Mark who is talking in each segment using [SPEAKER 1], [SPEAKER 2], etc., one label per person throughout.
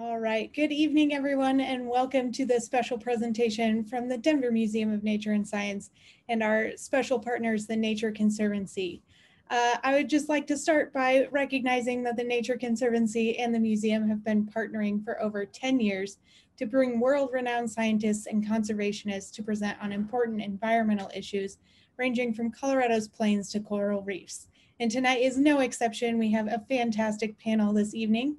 [SPEAKER 1] All right, good evening everyone and welcome to this special presentation from the Denver Museum of Nature and Science and our special partners, the Nature Conservancy. Uh, I would just like to start by recognizing that the Nature Conservancy and the museum have been partnering for over 10 years to bring world-renowned scientists and conservationists to present on important environmental issues ranging from Colorado's plains to coral reefs. And tonight is no exception. We have a fantastic panel this evening.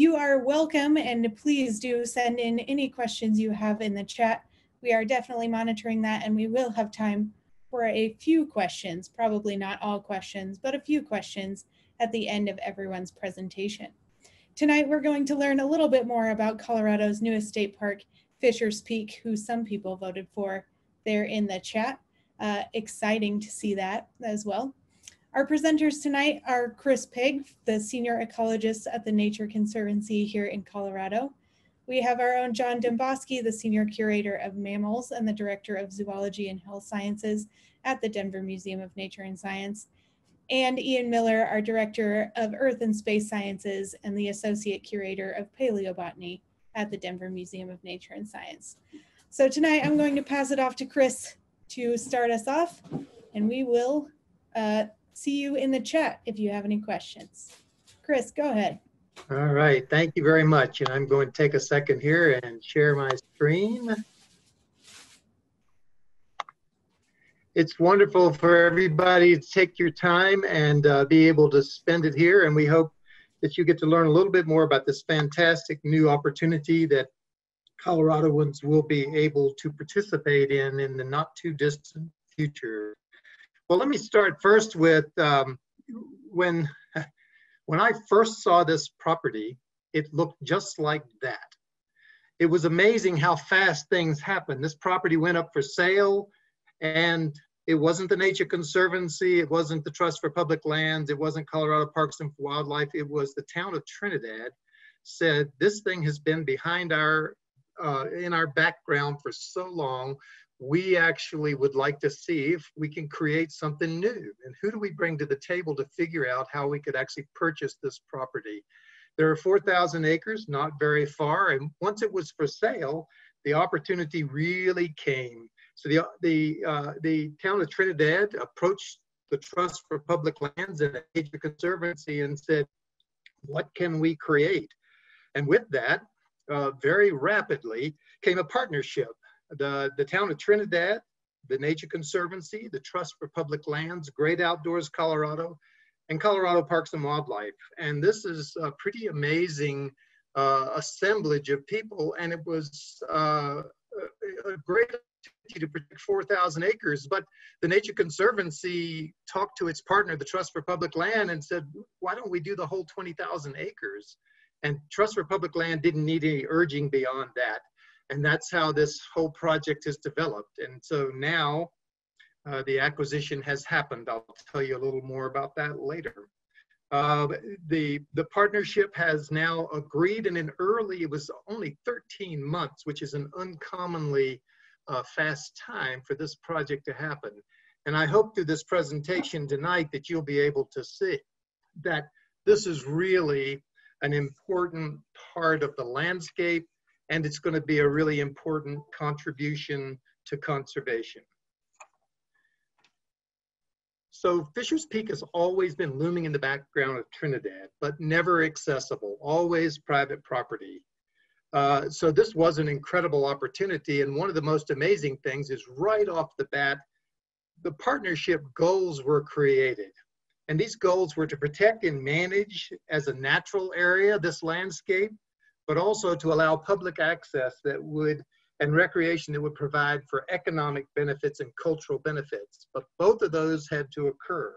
[SPEAKER 1] You are welcome and please do send in any questions you have in the chat. We are definitely monitoring that and we will have time for a few questions, probably not all questions, but a few questions at the end of everyone's presentation. Tonight, we're going to learn a little bit more about Colorado's newest state park, Fisher's Peak, who some people voted for there in the chat. Uh, exciting to see that as well. Our presenters tonight are Chris Pague, the senior ecologist at the Nature Conservancy here in Colorado. We have our own John Demboski, the senior curator of mammals and the director of zoology and health sciences at the Denver Museum of Nature and Science. And Ian Miller, our director of earth and space sciences and the associate curator of paleobotany at the Denver Museum of Nature and Science. So tonight I'm going to pass it off to Chris to start us off and we will uh, see you in the chat if you have any questions. Chris, go ahead.
[SPEAKER 2] All right, thank you very much. And I'm going to take a second here and share my screen. It's wonderful for everybody to take your time and uh, be able to spend it here. And we hope that you get to learn a little bit more about this fantastic new opportunity that Coloradoans will be able to participate in in the not too distant future. Well, let me start first with um, when, when I first saw this property, it looked just like that. It was amazing how fast things happened. This property went up for sale and it wasn't the Nature Conservancy, it wasn't the Trust for Public Lands, it wasn't Colorado Parks and Wildlife, it was the town of Trinidad said this thing has been behind our, uh, in our background for so long we actually would like to see if we can create something new. And who do we bring to the table to figure out how we could actually purchase this property? There are 4,000 acres, not very far. And once it was for sale, the opportunity really came. So the, the, uh, the town of Trinidad approached the Trust for Public Lands and the Nature Conservancy and said, what can we create? And with that, uh, very rapidly came a partnership the, the town of Trinidad, the Nature Conservancy, the Trust for Public Lands, Great Outdoors Colorado, and Colorado Parks and Wildlife. And this is a pretty amazing uh, assemblage of people, and it was uh, a great to protect 4,000 acres. But the Nature Conservancy talked to its partner, the Trust for Public Land, and said, why don't we do the whole 20,000 acres? And Trust for Public Land didn't need any urging beyond that and that's how this whole project has developed. And so now uh, the acquisition has happened. I'll tell you a little more about that later. Uh, the, the partnership has now agreed and in early, it was only 13 months, which is an uncommonly uh, fast time for this project to happen. And I hope through this presentation tonight that you'll be able to see that this is really an important part of the landscape and it's going to be a really important contribution to conservation. So Fisher's Peak has always been looming in the background of Trinidad, but never accessible, always private property. Uh, so this was an incredible opportunity. And one of the most amazing things is right off the bat, the partnership goals were created. And these goals were to protect and manage as a natural area this landscape, but also to allow public access that would and recreation that would provide for economic benefits and cultural benefits. But both of those had to occur.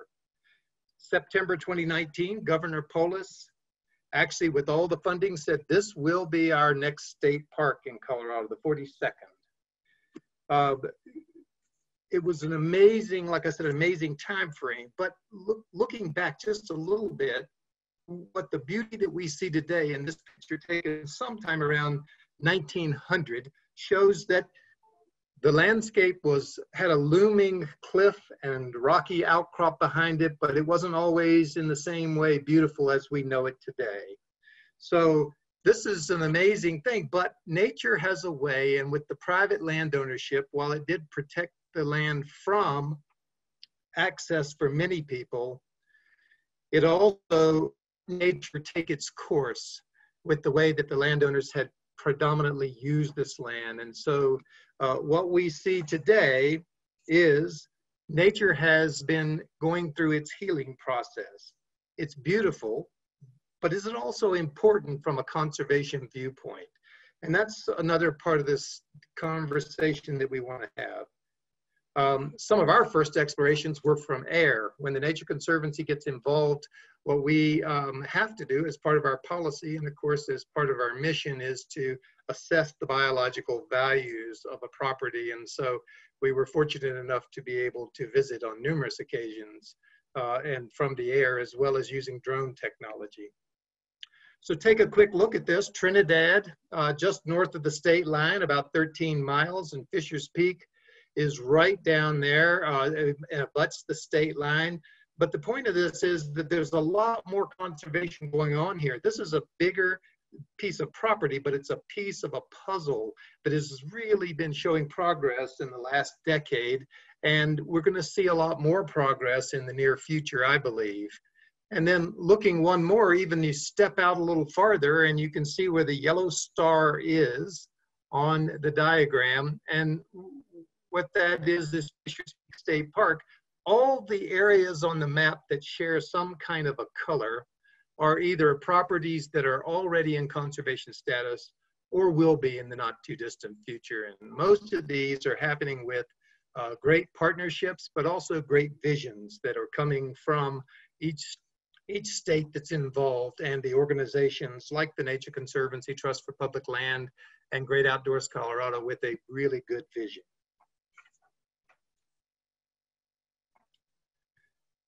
[SPEAKER 2] September 2019, Governor Polis, actually with all the funding, said this will be our next state park in Colorado, the 42nd. Uh, it was an amazing, like I said, amazing time frame. But look, looking back just a little bit, what the beauty that we see today in this picture taken sometime around 1900 shows that the landscape was had a looming cliff and rocky outcrop behind it, but it wasn't always in the same way beautiful as we know it today. So this is an amazing thing, but nature has a way, and with the private land ownership, while it did protect the land from access for many people, it also nature take its course with the way that the landowners had predominantly used this land. And so uh, what we see today is nature has been going through its healing process. It's beautiful, but is it also important from a conservation viewpoint? And that's another part of this conversation that we want to have. Um, some of our first explorations were from air. When the Nature Conservancy gets involved, what we um, have to do as part of our policy, and of course as part of our mission, is to assess the biological values of a property. And so we were fortunate enough to be able to visit on numerous occasions uh, and from the air, as well as using drone technology. So take a quick look at this. Trinidad, uh, just north of the state line, about 13 miles, and Fisher's Peak is right down there uh, and abuts the state line. But the point of this is that there's a lot more conservation going on here. This is a bigger piece of property, but it's a piece of a puzzle that has really been showing progress in the last decade. And we're going to see a lot more progress in the near future, I believe. And then looking one more, even you step out a little farther and you can see where the yellow star is on the diagram. And what that is, is Fisher's State Park. All the areas on the map that share some kind of a color are either properties that are already in conservation status or will be in the not too distant future. And most of these are happening with uh, great partnerships, but also great visions that are coming from each each state that's involved and the organizations like the Nature Conservancy, Trust for Public Land, and Great Outdoors Colorado with a really good vision.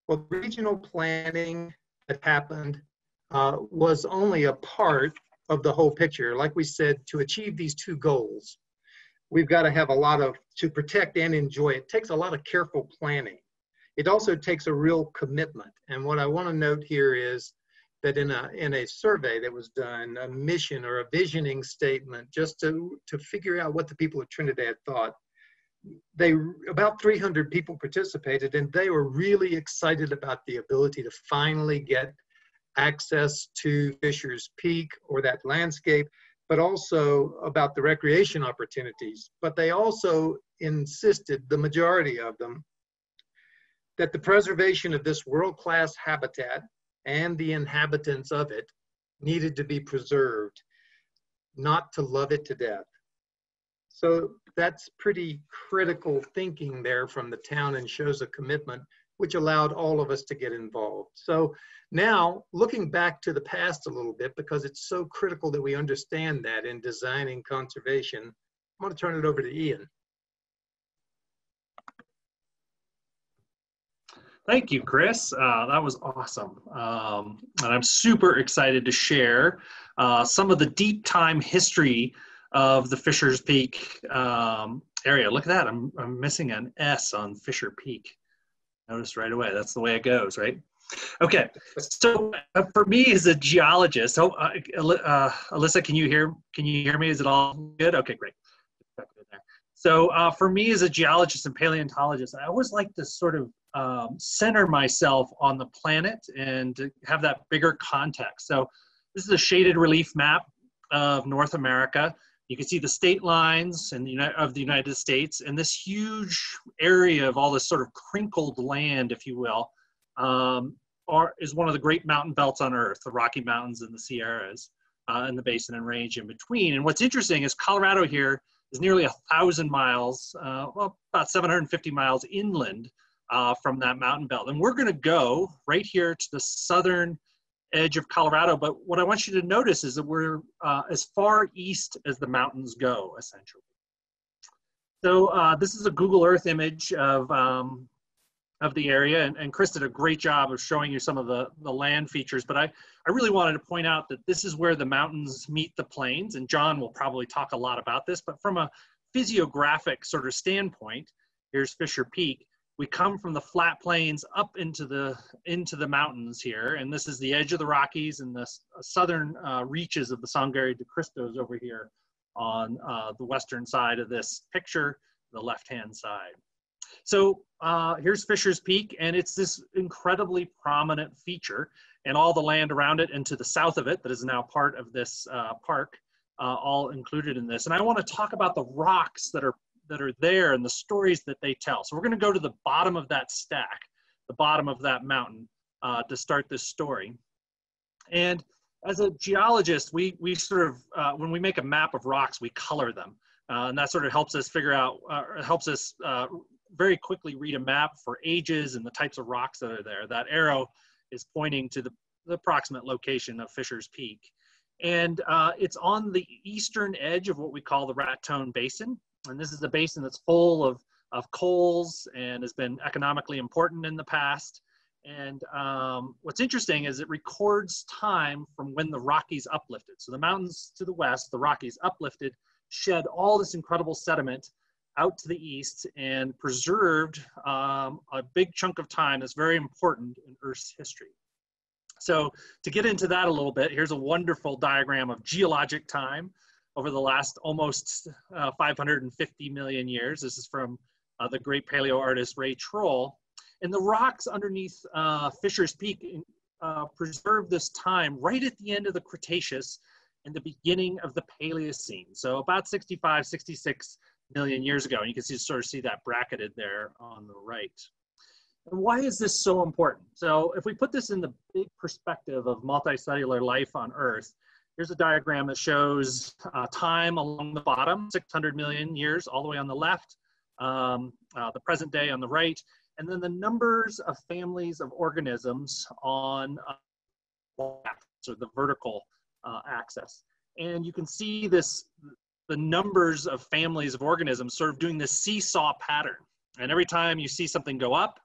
[SPEAKER 2] Well, regional planning that happened uh, was only a part of the whole picture. Like we said, to achieve these two goals, we've got to have a lot of, to protect and enjoy, it takes a lot of careful planning it also takes a real commitment. And what I want to note here is that in a, in a survey that was done, a mission or a visioning statement, just to, to figure out what the people of Trinidad thought, they about 300 people participated and they were really excited about the ability to finally get access to Fisher's Peak or that landscape, but also about the recreation opportunities. But they also insisted, the majority of them, that the preservation of this world-class habitat and the inhabitants of it needed to be preserved, not to love it to death. So that's pretty critical thinking there from the town and shows a commitment which allowed all of us to get involved. So now looking back to the past a little bit, because it's so critical that we understand that in designing conservation, I'm gonna turn it over to Ian.
[SPEAKER 3] Thank you, Chris. Uh, that was awesome. Um, and I'm super excited to share uh, some of the deep time history of the Fisher's Peak um, area. Look at that. I'm, I'm missing an S on Fisher Peak. Notice right away. That's the way it goes, right? Okay. So uh, for me as a geologist, oh, uh, uh, Alyssa, can you hear? Can you hear me? Is it all good? Okay, great. So uh, for me as a geologist and paleontologist, I always like to sort of um, center myself on the planet and have that bigger context. So this is a shaded relief map of North America. You can see the state lines and the, of the United States and this huge area of all this sort of crinkled land, if you will, um, are, is one of the great mountain belts on Earth, the Rocky Mountains and the Sierras uh, and the Basin and Range in between. And what's interesting is Colorado here is nearly a thousand miles, uh, well, about 750 miles inland uh, from that mountain belt. And we're going to go right here to the southern edge of Colorado. But what I want you to notice is that we're uh, as far east as the mountains go, essentially. So uh, this is a Google Earth image of, um, of the area. And, and Chris did a great job of showing you some of the, the land features. But I, I really wanted to point out that this is where the mountains meet the plains. And John will probably talk a lot about this. But from a physiographic sort of standpoint, here's Fisher Peak. We come from the flat plains up into the into the mountains here, and this is the edge of the Rockies and the southern uh, reaches of the Sangre de Cristos over here on uh, the western side of this picture, the left-hand side. So uh, here's Fisher's Peak, and it's this incredibly prominent feature, and all the land around it and to the south of it that is now part of this uh, park, uh, all included in this. And I want to talk about the rocks that are that are there and the stories that they tell. So we're going to go to the bottom of that stack, the bottom of that mountain, uh, to start this story. And as a geologist, we we sort of uh, when we make a map of rocks, we color them, uh, and that sort of helps us figure out, uh, helps us uh, very quickly read a map for ages and the types of rocks that are there. That arrow is pointing to the, the approximate location of Fisher's Peak. And uh, it's on the eastern edge of what we call the Raton Basin. And this is a basin that's full of, of coals and has been economically important in the past. And um, what's interesting is it records time from when the Rockies uplifted. So the mountains to the west, the Rockies uplifted, shed all this incredible sediment out to the east and preserved um, a big chunk of time that's very important in Earth's history. So to get into that a little bit, here's a wonderful diagram of geologic time over the last almost uh, 550 million years. This is from uh, the great paleo artist Ray Troll. And the rocks underneath uh, Fisher's Peak uh, preserved this time right at the end of the Cretaceous and the beginning of the Paleocene. So about 65, 66 million years ago. And you can see, sort of see that bracketed there on the right. And why is this so important? So if we put this in the big perspective of multicellular life on Earth, here's a diagram that shows uh, time along the bottom, 600 million years, all the way on the left, um, uh, the present day on the right, and then the numbers of families of organisms on uh, so the vertical uh, axis. And you can see this the numbers of families of organisms sort of doing this seesaw pattern. And every time you see something go up,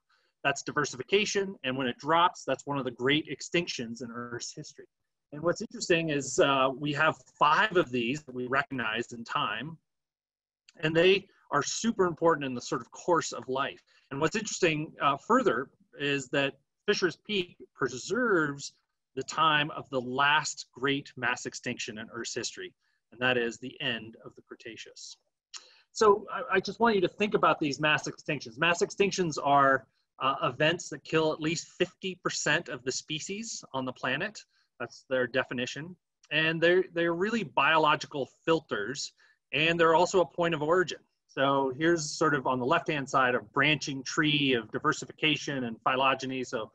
[SPEAKER 3] that's diversification. And when it drops, that's one of the great extinctions in Earth's history. And what's interesting is uh, we have five of these that we recognize in time, and they are super important in the sort of course of life. And what's interesting uh, further is that Fisher's Peak preserves the time of the last great mass extinction in Earth's history and that is the end of the Cretaceous. So I, I just want you to think about these mass extinctions. Mass extinctions are uh, events that kill at least 50% of the species on the planet. That's their definition. And they're, they're really biological filters, and they're also a point of origin. So here's sort of on the left-hand side a branching tree of diversification and phylogeny. So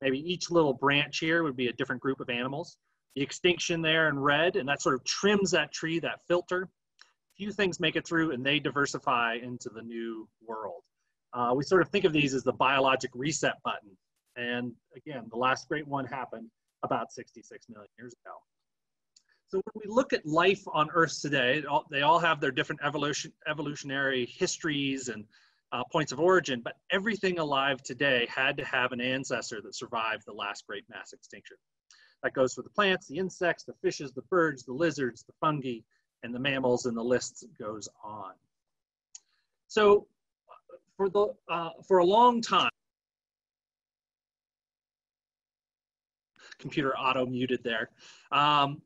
[SPEAKER 3] maybe each little branch here would be a different group of animals the extinction there in red, and that sort of trims that tree, that filter. Few things make it through, and they diversify into the new world. Uh, we sort of think of these as the biologic reset button. And again, the last great one happened about 66 million years ago. So when we look at life on Earth today, all, they all have their different evolution, evolutionary histories and uh, points of origin, but everything alive today had to have an ancestor that survived the last great mass extinction. That goes for the plants, the insects, the fishes, the birds, the lizards, the fungi, and the mammals, and the list goes on. So for, the, uh, for a long time, computer auto muted there. Um,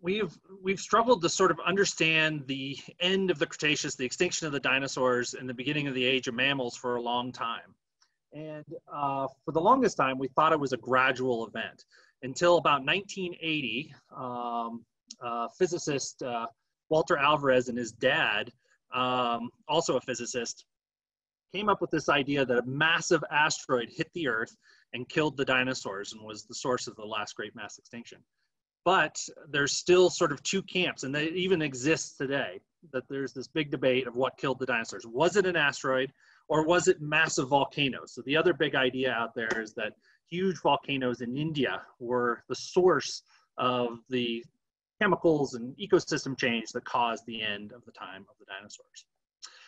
[SPEAKER 3] we've we've struggled to sort of understand the end of the Cretaceous, the extinction of the dinosaurs, and the beginning of the age of mammals for a long time. And uh, for the longest time, we thought it was a gradual event until about 1980. Um, uh, physicist uh, Walter Alvarez and his dad, um, also a physicist, came up with this idea that a massive asteroid hit the Earth and killed the dinosaurs and was the source of the last great mass extinction. But there's still sort of two camps, and they even exist today. That there's this big debate of what killed the dinosaurs. Was it an asteroid? or was it massive volcanoes? So the other big idea out there is that huge volcanoes in India were the source of the chemicals and ecosystem change that caused the end of the time of the dinosaurs.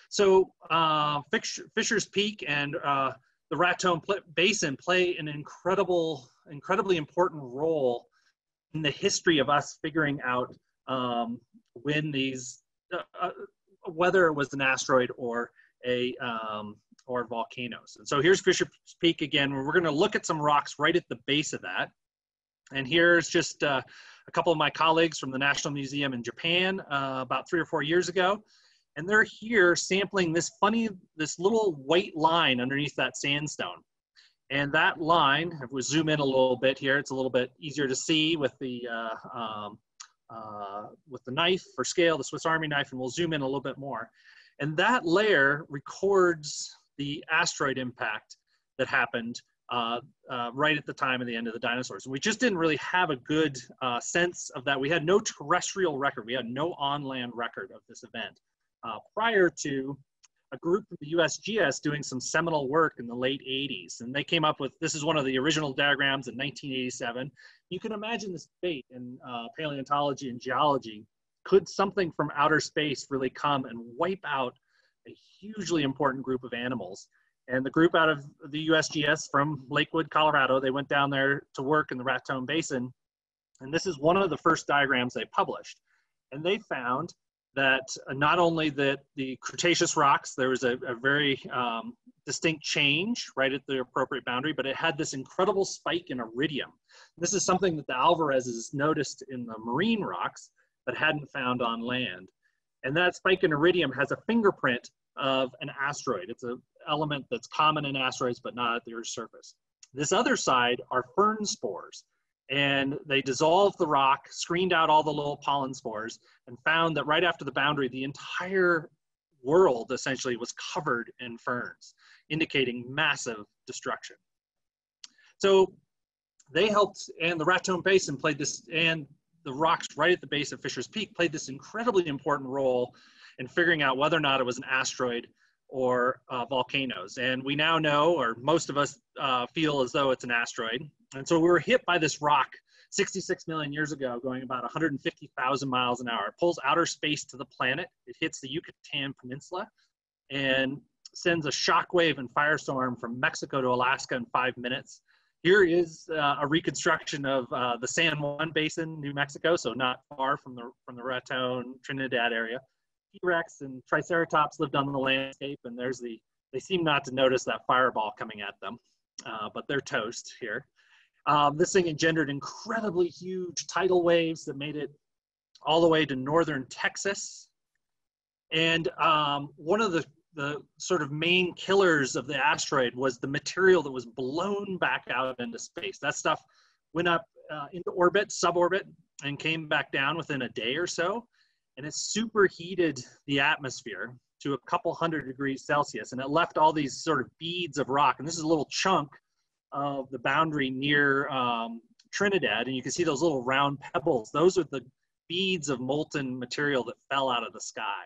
[SPEAKER 3] So uh, Fisher's Peak and uh, the Raton Basin play an incredible, incredibly important role in the history of us figuring out um, when these, uh, uh whether it was an asteroid or a um, or volcanoes. And so here's Fisher's Peak again, where we're going to look at some rocks right at the base of that. And here's just uh, a couple of my colleagues from the National Museum in Japan uh, about three or four years ago. And they're here sampling this funny, this little white line underneath that sandstone. And that line, if we zoom in a little bit here, it's a little bit easier to see with the uh, um, uh, with the knife for scale, the Swiss Army knife, and we'll zoom in a little bit more. And that layer records the asteroid impact that happened uh, uh, right at the time of the end of the dinosaurs. And we just didn't really have a good uh, sense of that. We had no terrestrial record. We had no on-land record of this event uh, prior to a group from the USGS doing some seminal work in the late 80s. And they came up with, this is one of the original diagrams in 1987. You can imagine this debate in uh, paleontology and geology. Could something from outer space really come and wipe out a hugely important group of animals? And the group out of the USGS from Lakewood, Colorado, they went down there to work in the Raton Basin. And this is one of the first diagrams they published. And they found that uh, not only that the Cretaceous rocks, there was a, a very um, distinct change right at the appropriate boundary, but it had this incredible spike in iridium. This is something that the Alvarezes noticed in the marine rocks, but hadn't found on land. And that spike in iridium has a fingerprint of an asteroid. It's an element that's common in asteroids, but not at the Earth's surface. This other side are fern spores and they dissolved the rock, screened out all the little pollen spores, and found that right after the boundary, the entire world essentially was covered in ferns, indicating massive destruction. So they helped, and the Raton Basin played this, and the rocks right at the base of Fisher's Peak played this incredibly important role in figuring out whether or not it was an asteroid or uh, volcanoes. And we now know, or most of us uh, feel as though it's an asteroid. And so we were hit by this rock 66 million years ago, going about 150,000 miles an hour. It pulls outer space to the planet. It hits the Yucatan Peninsula and sends a shockwave and firestorm from Mexico to Alaska in five minutes. Here is uh, a reconstruction of uh, the San Juan Basin, New Mexico, so not far from the from the Raton, Trinidad area. T-Rex and Triceratops lived on the landscape, and there's the, they seem not to notice that fireball coming at them, uh, but they're toast here. Um, this thing engendered incredibly huge tidal waves that made it all the way to northern Texas. And um, one of the, the sort of main killers of the asteroid was the material that was blown back out into space. That stuff went up uh, into orbit, suborbit, and came back down within a day or so and it superheated the atmosphere to a couple hundred degrees Celsius, and it left all these sort of beads of rock. And this is a little chunk of the boundary near um, Trinidad, and you can see those little round pebbles. Those are the beads of molten material that fell out of the sky.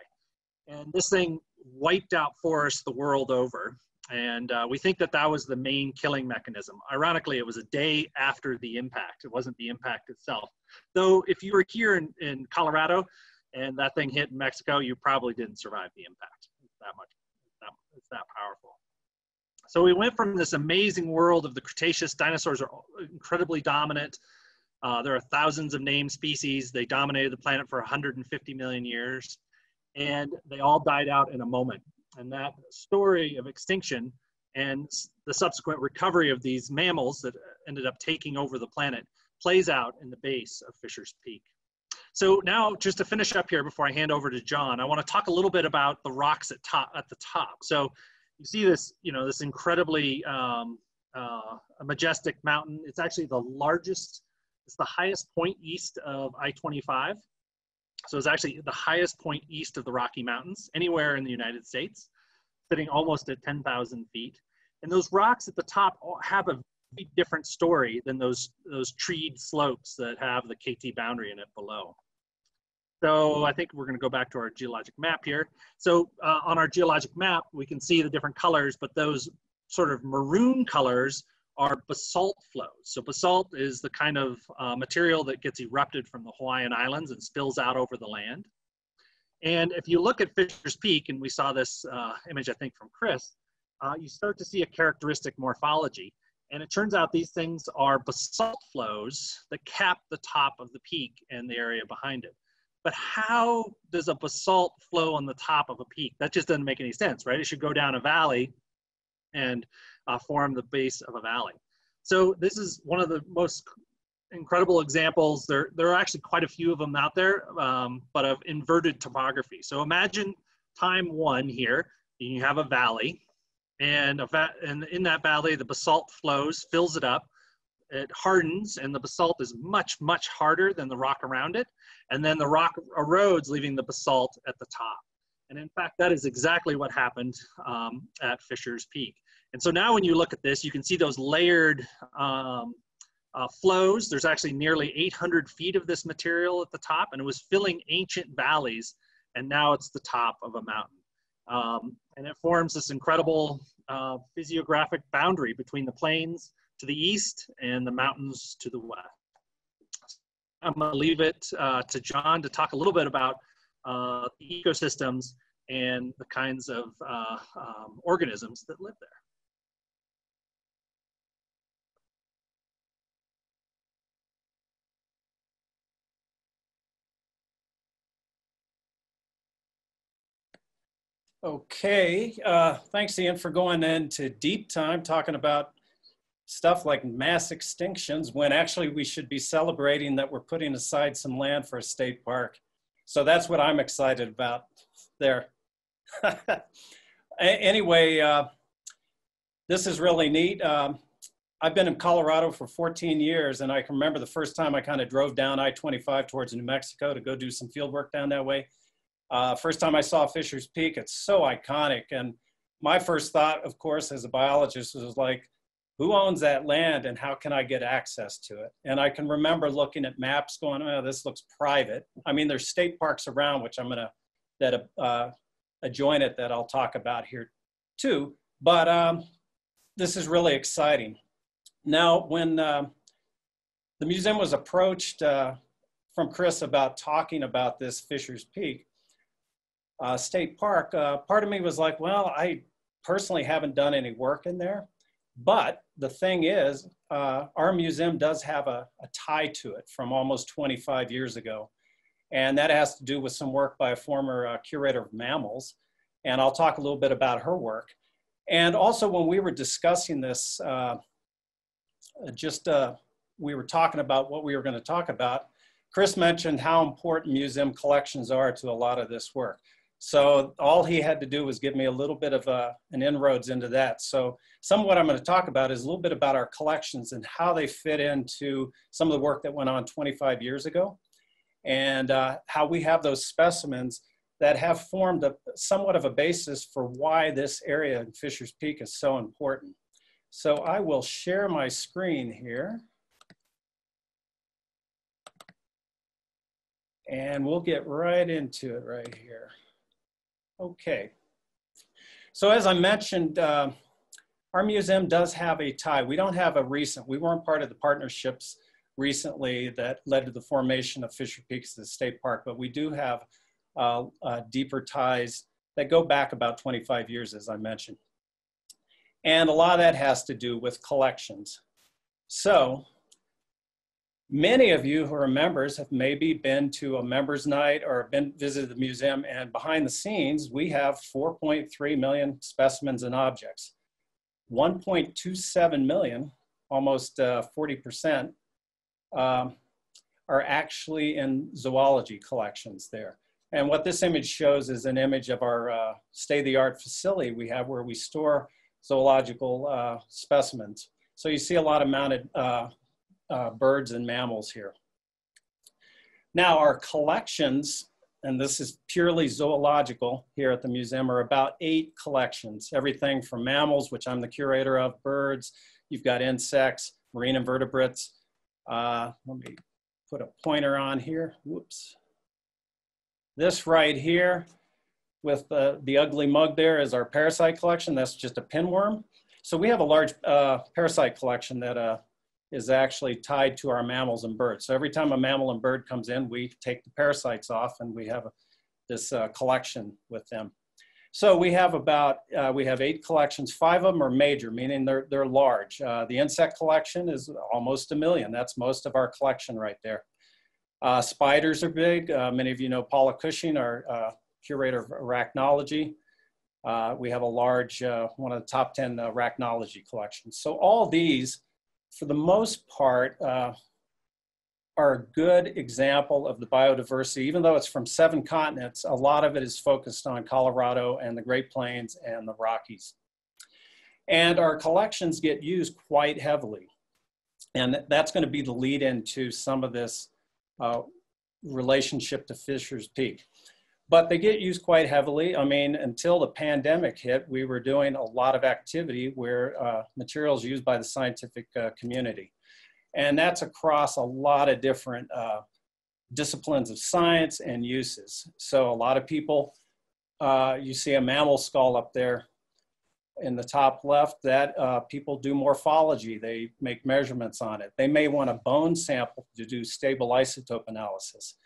[SPEAKER 3] And this thing wiped out forests the world over. And uh, we think that that was the main killing mechanism. Ironically, it was a day after the impact. It wasn't the impact itself. Though, if you were here in, in Colorado, and that thing hit in Mexico, you probably didn't survive the impact. It's that much, it's that, it's that powerful. So we went from this amazing world of the Cretaceous. Dinosaurs are incredibly dominant. Uh, there are thousands of named species. They dominated the planet for 150 million years, and they all died out in a moment. And that story of extinction and the subsequent recovery of these mammals that ended up taking over the planet plays out in the base of Fisher's Peak. So now, just to finish up here before I hand over to John, I want to talk a little bit about the rocks at top at the top. So you see this, you know, this incredibly um, uh, majestic mountain. It's actually the largest. It's the highest point east of I-25. So it's actually the highest point east of the Rocky Mountains, anywhere in the United States, sitting almost at 10,000 feet. And those rocks at the top have a different story than those those treed slopes that have the KT boundary in it below. So I think we're going to go back to our geologic map here. So uh, on our geologic map, we can see the different colors, but those sort of maroon colors are basalt flows. So basalt is the kind of uh, material that gets erupted from the Hawaiian Islands and spills out over the land. And if you look at Fisher's Peak, and we saw this uh, image, I think, from Chris, uh, you start to see a characteristic morphology. And it turns out these things are basalt flows that cap the top of the peak and the area behind it. But how does a basalt flow on the top of a peak? That just doesn't make any sense, right? It should go down a valley and uh, form the base of a valley. So this is one of the most incredible examples. There, there are actually quite a few of them out there, um, but of inverted topography. So imagine time one here, you have a valley, and, a va and in that valley, the basalt flows, fills it up, it hardens, and the basalt is much, much harder than the rock around it. And then the rock erodes, leaving the basalt at the top. And in fact, that is exactly what happened um, at Fisher's Peak. And so now when you look at this, you can see those layered um, uh, flows. There's actually nearly 800 feet of this material at the top, and it was filling ancient valleys, and now it's the top of a mountain. Um, and it forms this incredible uh, physiographic boundary between the plains to the east and the mountains to the west. I'm going to leave it uh, to John to talk a little bit about uh, the ecosystems and the kinds of uh, um, organisms that live there.
[SPEAKER 4] Okay, uh, thanks Ian for going into deep time talking about stuff like mass extinctions when actually we should be celebrating that we're putting aside some land for a state park. So that's what I'm excited about there. anyway, uh, this is really neat. Um, I've been in Colorado for 14 years, and I can remember the first time I kind of drove down I-25 towards New Mexico to go do some field work down that way. Uh, first time I saw Fisher's Peak, it's so iconic. And my first thought, of course, as a biologist was like, who owns that land and how can I get access to it? And I can remember looking at maps going, oh, this looks private. I mean, there's state parks around, which I'm gonna, that uh, adjoin it that I'll talk about here too. But um, this is really exciting. Now, when uh, the museum was approached uh, from Chris about talking about this Fisher's Peak, uh, state park, uh, part of me was like, well, I personally haven't done any work in there. But the thing is, uh, our museum does have a, a, tie to it from almost 25 years ago. And that has to do with some work by a former uh, curator of mammals. And I'll talk a little bit about her work. And also when we were discussing this, uh, just uh, we were talking about what we were gonna talk about, Chris mentioned how important museum collections are to a lot of this work. So all he had to do was give me a little bit of a, uh, an inroads into that. So some of what I'm going to talk about is a little bit about our collections and how they fit into some of the work that went on 25 years ago and uh, how we have those specimens that have formed a, somewhat of a basis for why this area in Fisher's Peak is so important. So I will share my screen here. And we'll get right into it right here. Okay. So as I mentioned, uh, our museum does have a tie. We don't have a recent, we weren't part of the partnerships recently that led to the formation of Fisher Peaks as a state park, but we do have uh, uh, deeper ties that go back about 25 years, as I mentioned. And a lot of that has to do with collections. So Many of you who are members have maybe been to a members night or been visited the museum and behind the scenes, we have 4.3 million specimens and objects. 1.27 million, almost 40%, uh, um, are actually in zoology collections there. And what this image shows is an image of our uh, state-of-the-art facility we have where we store zoological uh, specimens. So you see a lot of mounted uh, uh, birds and mammals here. Now our collections, and this is purely zoological here at the museum, are about eight collections. Everything from mammals, which I'm the curator of, birds, you've got insects, marine invertebrates. Uh, let me put a pointer on here, whoops. This right here with the, the ugly mug there is our parasite collection. That's just a pinworm. So we have a large uh, parasite collection that uh, is actually tied to our mammals and birds. So every time a mammal and bird comes in, we take the parasites off and we have a, this uh, collection with them. So we have about, uh, we have eight collections. Five of them are major, meaning they're, they're large. Uh, the insect collection is almost a million. That's most of our collection right there. Uh, spiders are big. Uh, many of you know Paula Cushing, our uh, curator of arachnology. We have a large, one of the top 10 arachnology collections. So all these, for the most part, are a good example of the biodiversity. Even though it's from seven continents, a lot of it is focused on Colorado and the Great Plains and the Rockies. And our collections get used quite heavily. And that's going to be the lead into some of this uh, relationship to Fisher's Peak. But they get used quite heavily. I mean, until the pandemic hit, we were doing a lot of activity where uh, materials used by the scientific uh, community. And that's across a lot of different uh, disciplines of science and uses. So a lot of people, uh, you see a mammal skull up there in the top left, that uh, people do morphology. They make measurements on it. They may want a bone sample to do stable isotope analysis.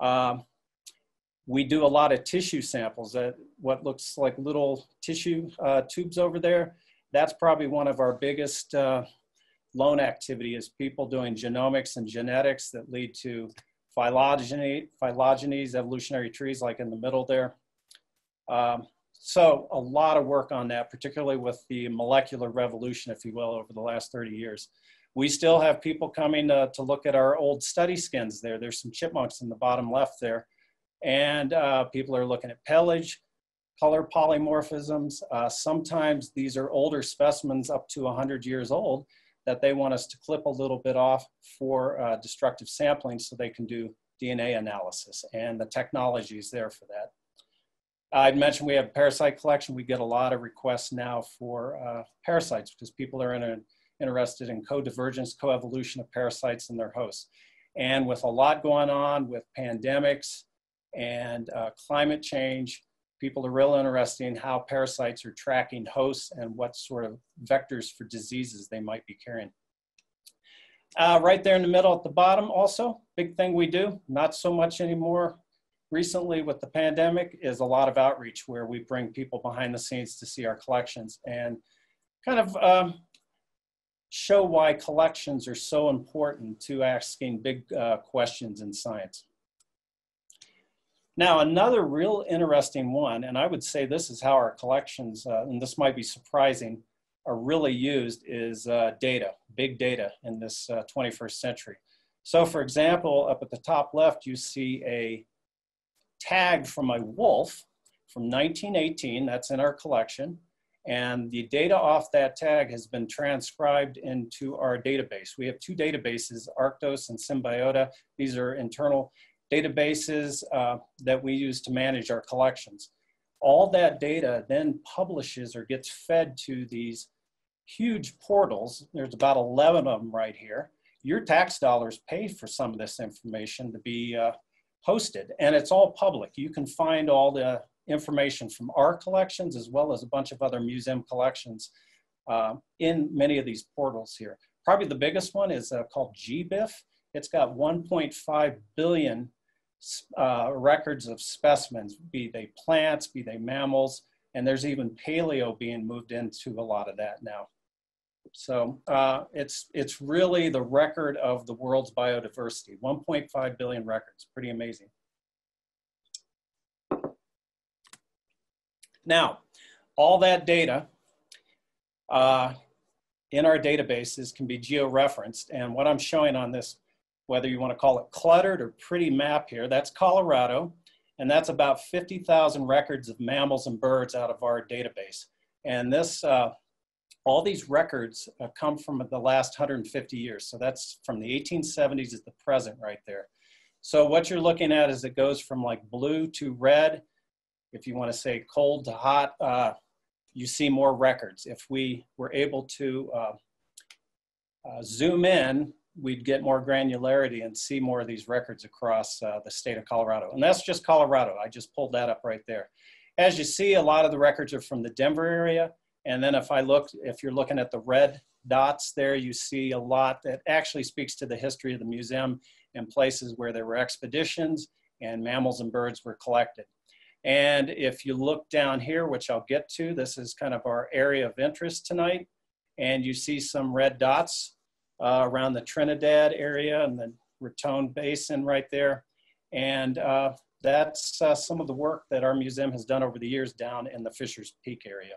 [SPEAKER 4] Um, we do a lot of tissue samples that what looks like little tissue uh, tubes over there. That's probably one of our biggest uh, loan activity is people doing genomics and genetics that lead to phylogeny, phylogenies, evolutionary trees like in the middle there. Um, so a lot of work on that, particularly with the molecular revolution, if you will, over the last 30 years. We still have people coming to, to look at our old study skins there. There's some chipmunks in the bottom left there. And uh, people are looking at pelage, color polymorphisms. Uh, sometimes these are older specimens up to 100 years old that they want us to clip a little bit off for uh, destructive sampling so they can do DNA analysis. And the technology is there for that. I'd mentioned we have parasite collection. We get a lot of requests now for uh, parasites because people are in a, interested in co-divergence, co-evolution of parasites and their hosts. And with a lot going on with pandemics and uh, climate change, people are real interested in how parasites are tracking hosts and what sort of vectors for diseases they might be carrying. Uh, right there in the middle at the bottom also, big thing we do, not so much anymore recently with the pandemic, is a lot of outreach where we bring people behind the scenes to see our collections and kind of um, show why collections are so important to asking big uh, questions in science. Now, another real interesting one, and I would say this is how our collections, uh, and this might be surprising, are really used is uh, data, big data in this uh, 21st century. So for example, up at the top left, you see a tag from a wolf from 1918, that's in our collection. And the data off that tag has been transcribed into our database. We have two databases, Arctos and Symbiota. These are internal databases uh, that we use to manage our collections. All that data then publishes or gets fed to these huge portals. There's about 11 of them right here. Your tax dollars pay for some of this information to be uh, hosted, and it's all public. You can find all the information from our collections as well as a bunch of other museum collections uh, in many of these portals here. Probably the biggest one is uh, called GBIF. It's got 1.5 billion uh, records of specimens, be they plants, be they mammals, and there's even paleo being moved into a lot of that now. So uh, it's, it's really the record of the world's biodiversity, 1.5 billion records, pretty amazing. Now, all that data uh, in our databases can be georeferenced, and what I'm showing on this whether you want to call it cluttered or pretty map here. That's Colorado, and that's about 50,000 records of mammals and birds out of our database. And this, uh, all these records uh, come from the last 150 years. So that's from the 1870s to the present right there. So what you're looking at is it goes from like blue to red. If you want to say cold to hot, uh, you see more records. If we were able to uh, uh, zoom in we'd get more granularity and see more of these records across uh, the state of Colorado. And that's just Colorado. I just pulled that up right there. As you see, a lot of the records are from the Denver area. And then if I look, if you're looking at the red dots there, you see a lot that actually speaks to the history of the museum and places where there were expeditions and mammals and birds were collected. And if you look down here, which I'll get to, this is kind of our area of interest tonight. And you see some red dots uh, around the Trinidad area and the Raton Basin right there. And uh, that's uh, some of the work that our museum has done over the years down in the Fisher's Peak area.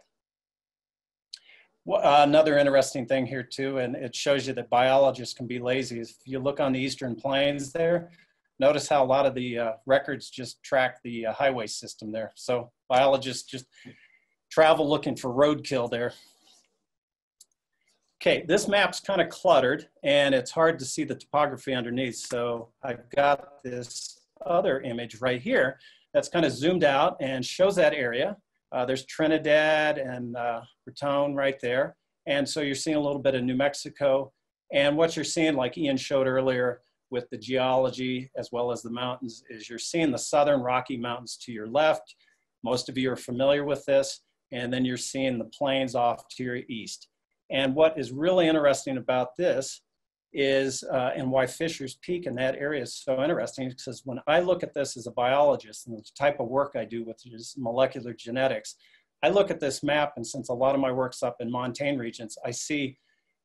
[SPEAKER 4] Well, uh, another interesting thing here too, and it shows you that biologists can be lazy. If you look on the Eastern Plains there, notice how a lot of the uh, records just track the uh, highway system there. So biologists just travel looking for roadkill there. Okay, this map's kind of cluttered and it's hard to see the topography underneath. So I've got this other image right here that's kind of zoomed out and shows that area. Uh, there's Trinidad and uh, Raton right there. And so you're seeing a little bit of New Mexico. And what you're seeing, like Ian showed earlier with the geology as well as the mountains, is you're seeing the Southern Rocky Mountains to your left. Most of you are familiar with this. And then you're seeing the plains off to your east. And what is really interesting about this is, uh, and why Fisher's Peak in that area is so interesting, because when I look at this as a biologist and the type of work I do, which is molecular genetics, I look at this map, and since a lot of my work's up in montane regions, I see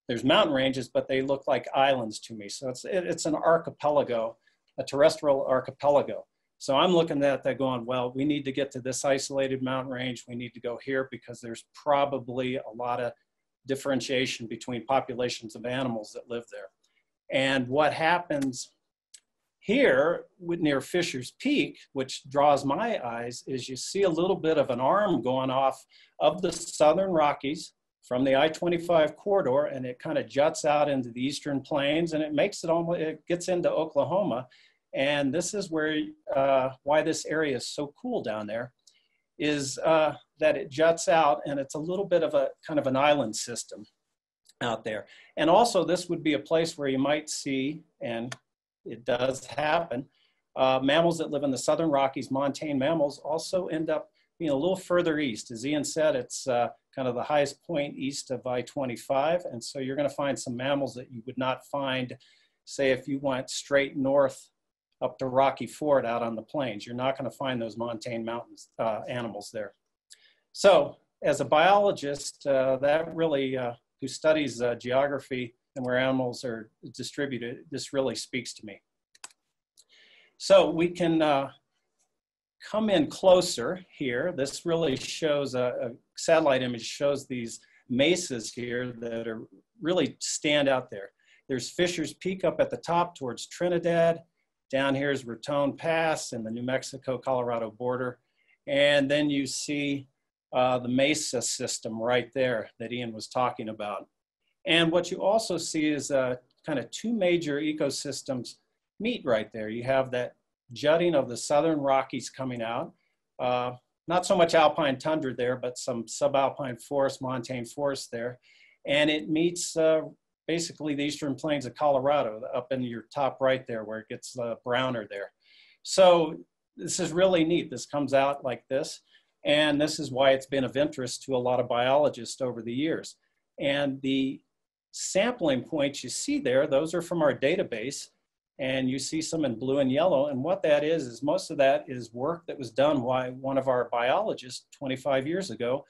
[SPEAKER 4] there's mountain ranges, but they look like islands to me. So it's, it, it's an archipelago, a terrestrial archipelago. So I'm looking at that going, well, we need to get to this isolated mountain range. We need to go here because there's probably a lot of differentiation between populations of animals that live there. And what happens here near Fisher's Peak, which draws my eyes, is you see a little bit of an arm going off of the southern Rockies from the I-25 corridor, and it kind of juts out into the eastern plains, and it makes it almost, it gets into Oklahoma. And this is where, uh, why this area is so cool down there, is uh, that it juts out and it's a little bit of a kind of an island system out there. And also this would be a place where you might see, and it does happen, uh, mammals that live in the Southern Rockies, montane mammals also end up being a little further east. As Ian said, it's uh, kind of the highest point east of I-25. And so you're gonna find some mammals that you would not find, say if you went straight north up to Rocky Ford out on the plains. You're not gonna find those montane mountains uh, animals there. So as a biologist, uh, that really, uh, who studies uh, geography and where animals are distributed, this really speaks to me. So we can uh, come in closer here. This really shows a, a, satellite image shows these mesas here that are really stand out there. There's Fisher's Peak up at the top towards Trinidad. Down here is Raton Pass and the New Mexico-Colorado border. And then you see uh, the MESA system right there that Ian was talking about. And what you also see is uh, kind of two major ecosystems meet right there. You have that jutting of the southern Rockies coming out. Uh, not so much alpine tundra there, but some subalpine forest, montane forest there. And it meets uh, basically the eastern plains of Colorado up in your top right there where it gets uh, browner there. So this is really neat. This comes out like this. And this is why it's been of interest to a lot of biologists over the years. And the sampling points you see there, those are from our database. And you see some in blue and yellow. And what that is, is most of that is work that was done by one of our biologists 25 years ago,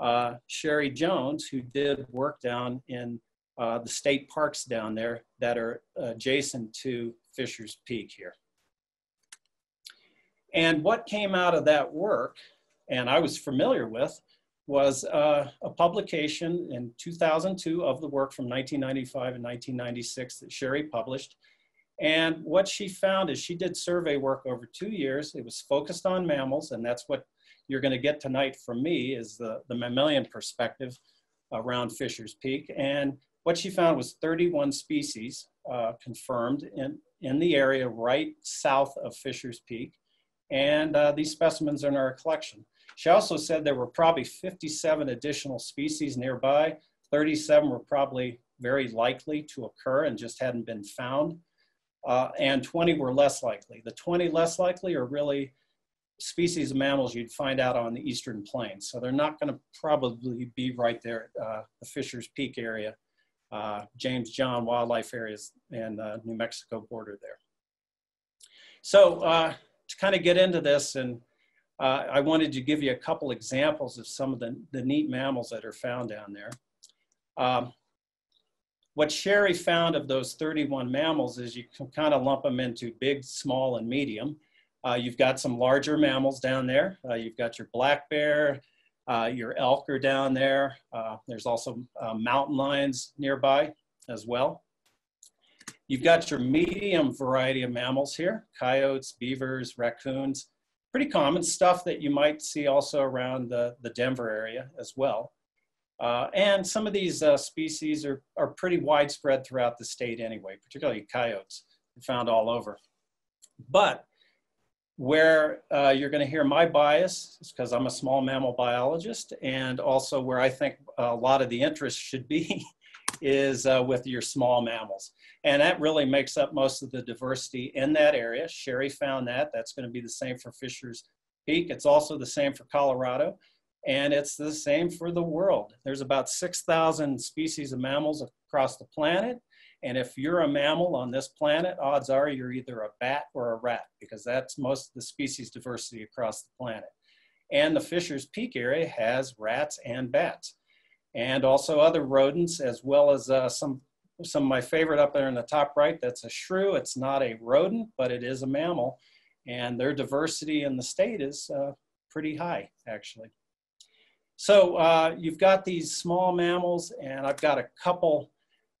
[SPEAKER 4] uh, Cheri Jones, who did work down in uh, the state parks down there that are adjacent to Fisher's Peak here. And what came out of that work and I was familiar with was uh, a publication in 2002 of the work from 1995 and 1996 that Cheri published. And what she found is she did survey work over two years. It was focused on mammals, and that's what you're going to get tonight from me is the, the mammalian perspective around Fisher's Peak. And what she found was 31 species uh, confirmed in, in the area right south of Fisher's Peak. And uh, these specimens are in our collection. She also said there were probably 57 additional species nearby. 37 were probably very likely to occur and just hadn't been found. Uh, and 20 were less likely. The 20 less likely are really species of mammals you'd find out on the eastern plains. So they're not going to probably be right there at uh, the Fisher's Peak area, uh, James John wildlife areas and New Mexico border there. So uh, to kind of get into this and uh, I wanted to give you a couple examples of some of the, the neat mammals that are found down there. Um, what Cheri found of those 31 mammals is you can kind of lump them into big, small, and medium. Uh, you've got some larger mammals down there. Uh, you've got your black bear, uh, your elk are down there. Uh, there's also uh, mountain lions nearby as well. You've got your medium variety of mammals here, coyotes, beavers, raccoons, pretty common stuff that you might see also around the, the Denver area as well. Uh, and some of these uh, species are, are pretty widespread throughout the state anyway, particularly coyotes, found all over. But where uh, you're going to hear my bias is because I'm a small mammal biologist, and also where I think a lot of the interest should be is uh, with your small mammals. And that really makes up most of the diversity in that area. Cheri found that. That's going to be the same for Fisher's Peak. It's also the same for Colorado, and it's the same for the world. There's about 6,000 species of mammals across the planet. And if you're a mammal on this planet, odds are you're either a bat or a rat, because that's most of the species diversity across the planet. And the Fisher's Peak area has rats and bats and also other rodents, as well as uh, some, some of my favorite up there in the top right, that's a shrew. It's not a rodent, but it is a mammal. And their diversity in the state is uh, pretty high, actually. So uh, you've got these small mammals, and I've got a couple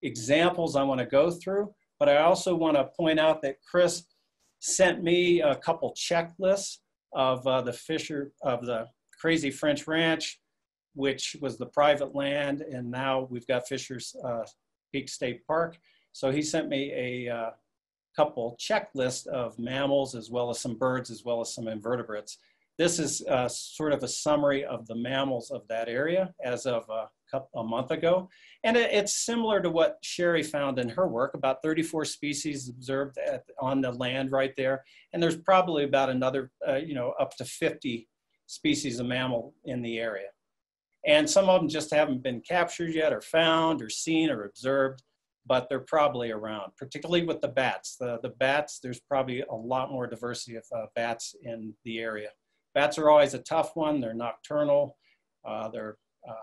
[SPEAKER 4] examples I want to go through, but I also want to point out that Chris sent me a couple checklists of uh, the Fisher, of the Crazy French Ranch, which was the private land, and now we've got Fisher's uh, Peak State Park. So he sent me a uh, couple checklist of mammals as well as some birds as well as some invertebrates. This is uh, sort of a summary of the mammals of that area as of a, couple, a month ago. And it, it's similar to what Cheri found in her work, about 34 species observed at, on the land right there. And there's probably about another, uh, you know, up to 50 species of mammal in the area. And some of them just haven't been captured yet or found or seen or observed, but they're probably around, particularly with the bats. The, the bats, there's probably a lot more diversity of uh, bats in the area. Bats are always a tough one. They're nocturnal. Uh, they're uh,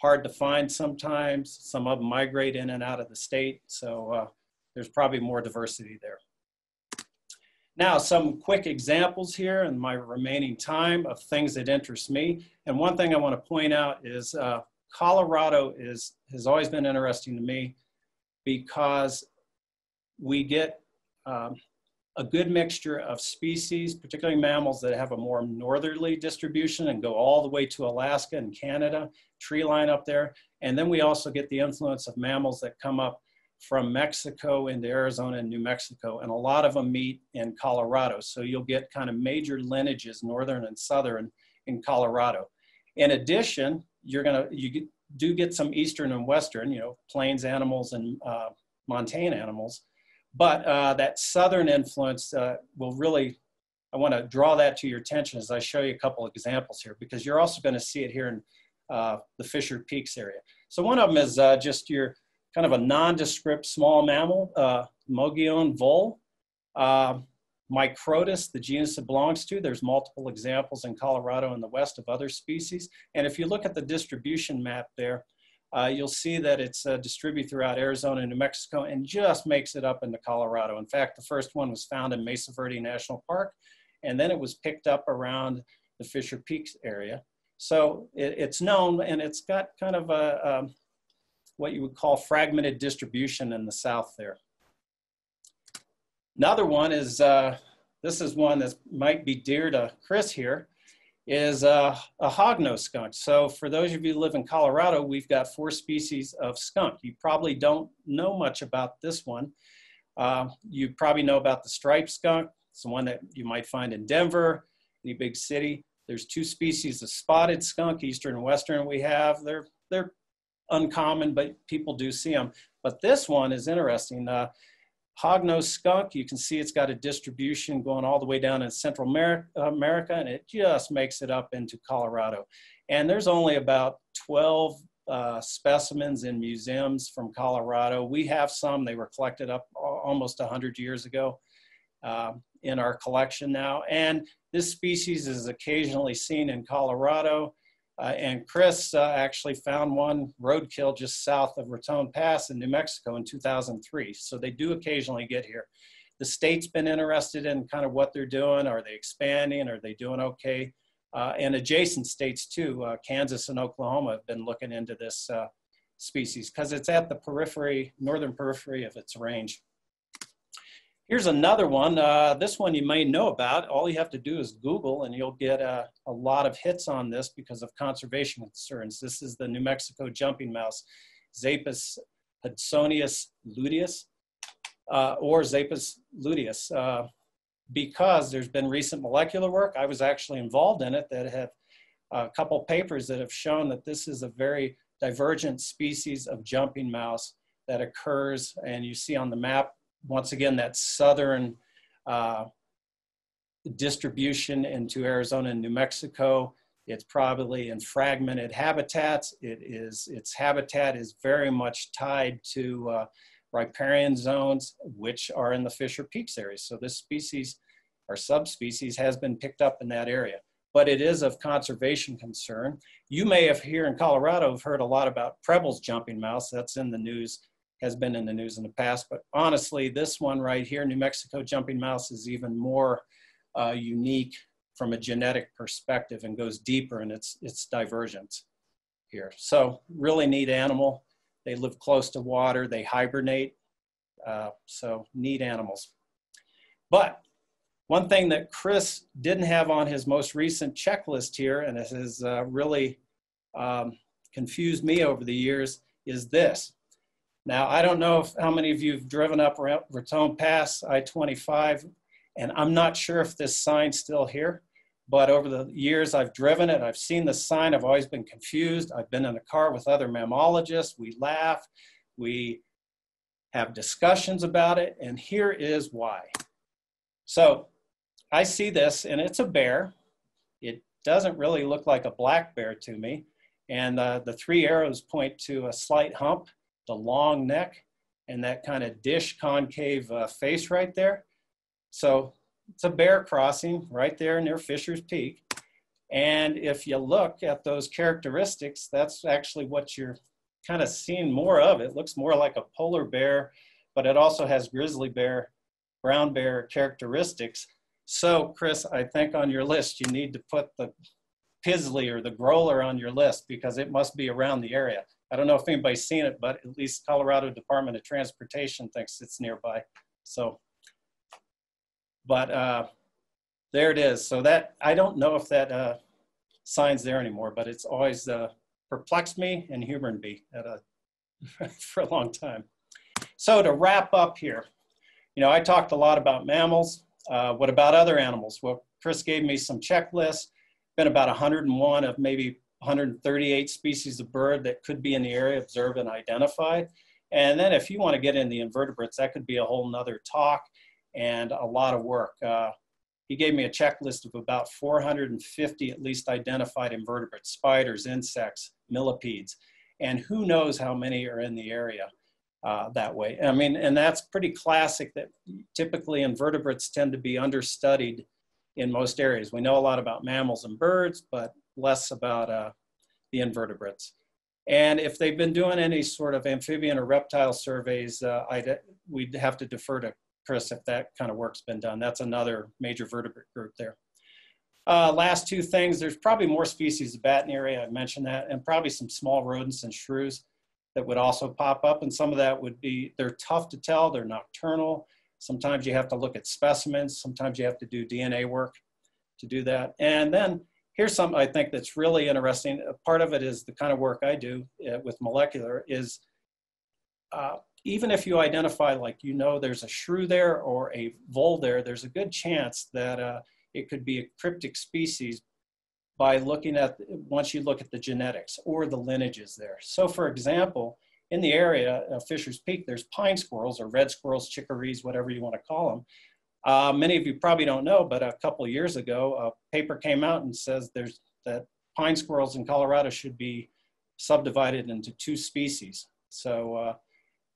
[SPEAKER 4] hard to find sometimes. Some of them migrate in and out of the state. So uh, there's probably more diversity there. Now, some quick examples here in my remaining time of things that interest me. And one thing I want to point out is uh, Colorado is, has always been interesting to me because we get um, a good mixture of species, particularly mammals that have a more northerly distribution and go all the way to Alaska and Canada, tree line up there. And then we also get the influence of mammals that come up from Mexico into Arizona and New Mexico, and a lot of them meet in Colorado. So you'll get kind of major lineages, northern and southern, in Colorado. In addition, you're gonna you get, do get some eastern and western, you know, plains animals and uh, montane animals, but uh, that southern influence uh, will really. I want to draw that to your attention as I show you a couple examples here, because you're also going to see it here in uh, the Fisher Peaks area. So one of them is uh, just your kind of a nondescript small mammal, uh, vole. Uh, Microtus, the genus it belongs to, there's multiple examples in Colorado and the west of other species. And if you look at the distribution map there, uh, you'll see that it's uh, distributed throughout Arizona and New Mexico and just makes it up into Colorado. In fact, the first one was found in Mesa Verde National Park, and then it was picked up around the Fisher Peaks area. So it, it's known and it's got kind of a, um, what you would call fragmented distribution in the south there. Another one is, uh, this is one that might be dear to Chris here, is uh, a hognose skunk. So for those of you who live in Colorado, we've got four species of skunk. You probably don't know much about this one. Uh, you probably know about the striped skunk. It's the one that you might find in Denver, any big city. There's two species of spotted skunk, eastern and western we have. They're, they're uncommon, but people do see them. But this one is interesting. Uh, hognose skunk, you can see it's got a distribution going all the way down in Central America, and it just makes it up into Colorado. And there's only about 12 uh, specimens in museums from Colorado. We have some, they were collected up almost 100 years ago uh, in our collection now. And this species is occasionally seen in Colorado. Uh, and Chris uh, actually found one roadkill just south of Raton Pass in New Mexico in 2003. So they do occasionally get here. The state's been interested in kind of what they're doing. Are they expanding? Are they doing okay? Uh, and adjacent states too, uh, Kansas and Oklahoma have been looking into this uh, species because it's at the periphery, northern periphery of its range. Here's another one. Uh, this one you may know about. All you have to do is Google and you'll get a, a, lot of hits on this because of conservation concerns. This is the New Mexico jumping mouse, Zapus hudsonius luteus, uh, or Zapus luteus. Uh, because there's been recent molecular work, I was actually involved in it that have a couple papers that have shown that this is a very divergent species of jumping mouse that occurs, and you see on the map once again, that southern uh, distribution into Arizona and New Mexico. It's probably in fragmented habitats. It is, its habitat is very much tied to uh, riparian zones, which are in the Fisher Peaks area. So this species or subspecies has been picked up in that area, but it is of conservation concern. You may have here in Colorado have heard a lot about Preble's jumping mouse. That's in the news has been in the news in the past. But honestly, this one right here, New Mexico jumping mouse, is even more uh, unique from a genetic perspective and goes deeper in its, its divergence here. So really neat animal. They live close to water, they hibernate. Uh, so neat animals. But one thing that Chris didn't have on his most recent checklist here, and it has uh, really um, confused me over the years, is this. Now, I don't know if, how many of you have driven up Raton Pass, I-25, and I'm not sure if this sign's still here, but over the years I've driven it, I've seen the sign, I've always been confused. I've been in a car with other mammalogists, we laugh, we have discussions about it, and here is why. So I see this, and it's a bear. It doesn't really look like a black bear to me, and uh, the three arrows point to a slight hump the long neck and that kind of dish concave uh, face right there. So it's a bear crossing right there near Fisher's Peak. And if you look at those characteristics, that's actually what you're kind of seeing more of. It looks more like a polar bear, but it also has grizzly bear, brown bear characteristics. So, Chris, I think on your list, you need to put the Pizzly or the Grolar on your list because it must be around the area. I don't know if anybody's seen it, but at least Colorado Department of Transportation thinks it's nearby. So, but uh, there it is. So that, I don't know if that uh, sign's there anymore, but it's always uh, perplexed me and humored me at a, for a long time. So to wrap up here, you know, I talked a lot about mammals. Uh, what about other animals? Well, Chris gave me some checklists, been about 101 of maybe 138 species of bird that could be in the area observed and identified. And then if you want to get in the invertebrates, that could be a whole nother talk and a lot of work. Uh, he gave me a checklist of about 450 at least identified invertebrates, spiders, insects, millipedes, and who knows how many are in the area uh, that way. I mean, and that's pretty classic that typically invertebrates tend to be understudied in most areas. We know a lot about mammals and birds, but less about uh, the invertebrates. And if they've been doing any sort of amphibian or reptile surveys, uh, we'd have to defer to Chris if that kind of work's been done. That's another major vertebrate group there. Uh, last two things, there's probably more species of bat in the area, I mentioned that, and probably some small rodents and shrews that would also pop up. And some of that would be, they're tough to tell, they're nocturnal. Sometimes you have to look at specimens, sometimes you have to do DNA work to do that. And then here's something I think that's really interesting. Part of it is the kind of work I do uh, with molecular is uh, even if you identify like you know there's a shrew there or a vole there, there's a good chance that uh, it could be a cryptic species by looking at, once you look at the genetics or the lineages there. So for example, in the area of Fisher's Peak, there's pine squirrels or red squirrels, chickarees, whatever you want to call them. Uh, many of you probably don't know, but a couple years ago, a paper came out and says there's that pine squirrels in Colorado should be subdivided into two species. So uh,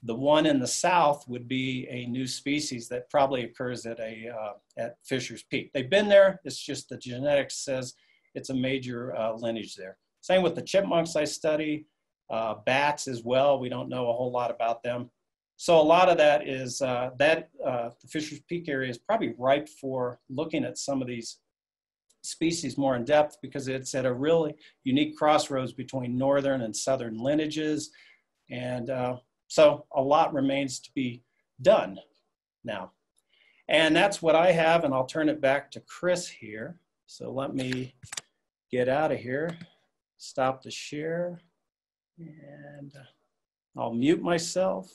[SPEAKER 4] the one in the south would be a new species that probably occurs at a uh, at Fisher's Peak. They've been there. It's just the genetics says it's a major uh, lineage there. Same with the chipmunks I study, uh, bats as well. We don't know a whole lot about them. So a lot of that is uh, that uh, the Fisher's Peak area is probably ripe for looking at some of these species more in depth because it's at a really unique crossroads between northern and southern lineages. And uh, so a lot remains to be done now. And that's what I have, and I'll turn it back to Chris here. So let me get out of here, stop the share, and I'll mute myself.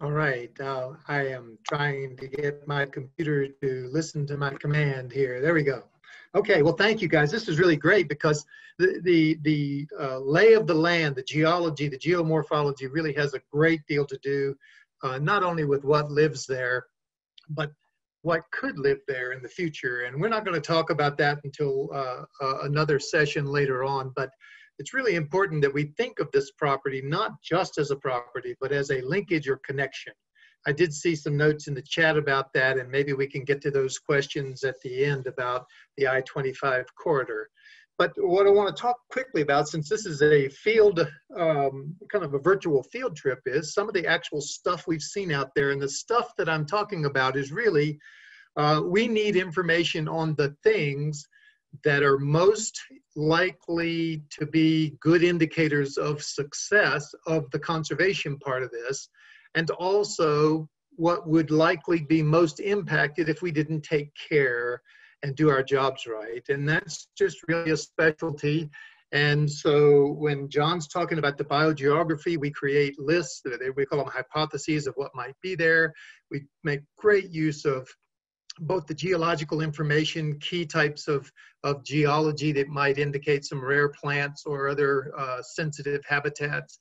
[SPEAKER 2] All right, uh, I am trying to get my computer to listen to my command here. There we go. Okay, well, thank you guys. This is really great because the the the uh, lay of the land, the geology, the geomorphology really has a great deal to do, uh, not only with what lives there, but what could live there in the future. And we're not going to talk about that until uh, uh, another session later on, but it's really important that we think of this property not just as a property, but as a linkage or connection. I did see some notes in the chat about that, and maybe we can get to those questions at the end about the I-25 corridor. But what I want to talk quickly about, since this is a field, um, kind of a virtual field trip, is some of the actual stuff we've seen out there. And the stuff that I'm talking about is really, uh, we need information on the things that are most likely to be good indicators of success of the conservation part of this, and also what would likely be most impacted if we didn't take care and do our jobs right. And that's just really a specialty. And so when John's talking about the biogeography, we create lists, we call them hypotheses of what might be there. We make great use of both the geological information, key types of, of geology that might indicate some rare plants or other uh, sensitive habitats.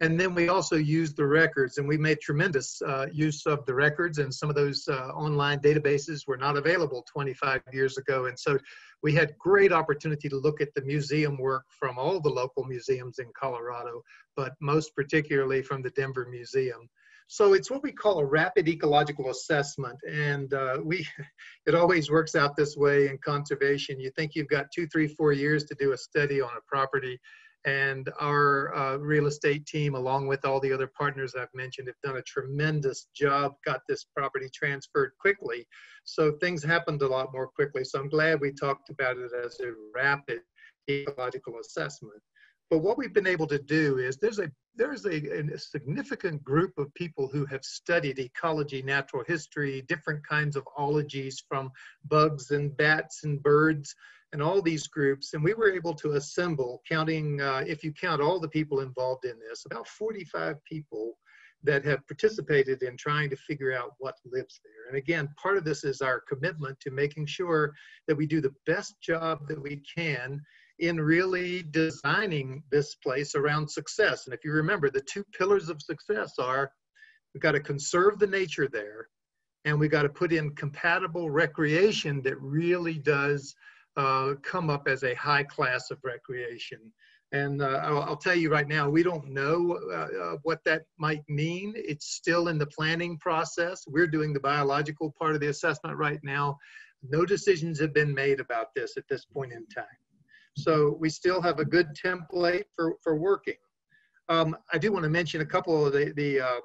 [SPEAKER 2] And then we also use the records, and we made tremendous uh, use of the records, and some of those uh, online databases were not available 25 years ago. And so we had great opportunity to look at the museum work from all the local museums in Colorado, but most particularly from the Denver Museum. So it's what we call a rapid ecological assessment. And uh, we, it always works out this way in conservation. You think you've got two, three, four years to do a study on a property. And our uh, real estate team, along with all the other partners I've mentioned, have done a tremendous job, got this property transferred quickly. So things happened a lot more quickly. So I'm glad we talked about it as a rapid ecological assessment. But what we've been able to do is there's a there's a, a, significant group of people who have studied ecology, natural history, different kinds of ologies from bugs and bats and birds and all these groups. And we were able to assemble, counting, uh, if you count all the people involved in this, about 45 people that have participated in trying to figure out what lives there. And again, part of this is our commitment to making sure that we do the best job that we can in really designing this place around success. And if you remember, the two pillars of success are we've got to conserve the nature there, and we've got to put in compatible recreation that really does uh, come up as a high class of recreation. And uh, I'll, I'll, tell you right now, we don't know uh, uh what that might mean. It's still in the planning process. We're doing the biological part of the assessment right now. No decisions have been made about this at this point in time. So we still have a good template for, for working. Um, I do want to mention a couple of the, the, uh,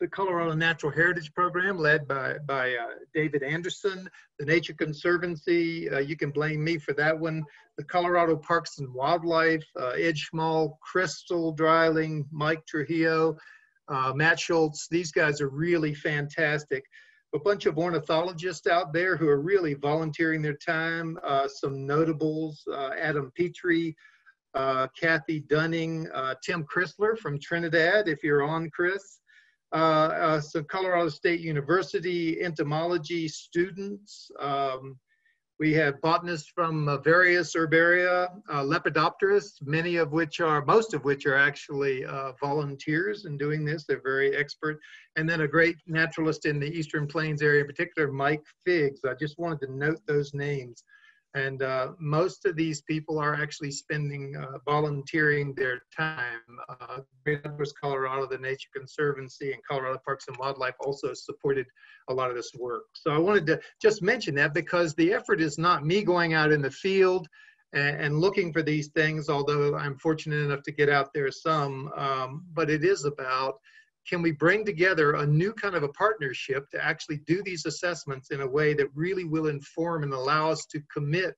[SPEAKER 2] the Colorado Natural Heritage Program led by, by uh, David Anderson, the Nature Conservancy, uh, you can blame me for that one, the Colorado Parks and Wildlife, uh, Ed Schmall, Crystal Dryling, Mike Trujillo, uh, Matt Schultz, these guys are really fantastic a bunch of ornithologists out there who are really volunteering their time. Uh, some notables, uh, Adam Petrie, uh, Kathy Dunning, uh, Tim Chrysler from Trinidad, if you're on, Chris. Uh, uh, some Colorado State University entomology students. Um, we have botanists from uh, various herbaria, uh, lepidopterists, many of which are, most of which are actually uh, volunteers in doing this. They're very expert. And then a great naturalist in the Eastern Plains area, in particular, Mike Figgs. I just wanted to note those names And uh, most of these people are actually spending, uh, volunteering their time. Uh, Great Outdoors, Colorado, the Nature Conservancy, and Colorado Parks and Wildlife also supported a lot of this work. So I wanted to just mention that because the effort is not me going out in the field and, and looking for these things, although I'm fortunate enough to get out there some, um, but it is about can we bring together a new kind of a partnership to actually do these assessments in a way that really will inform and allow us to commit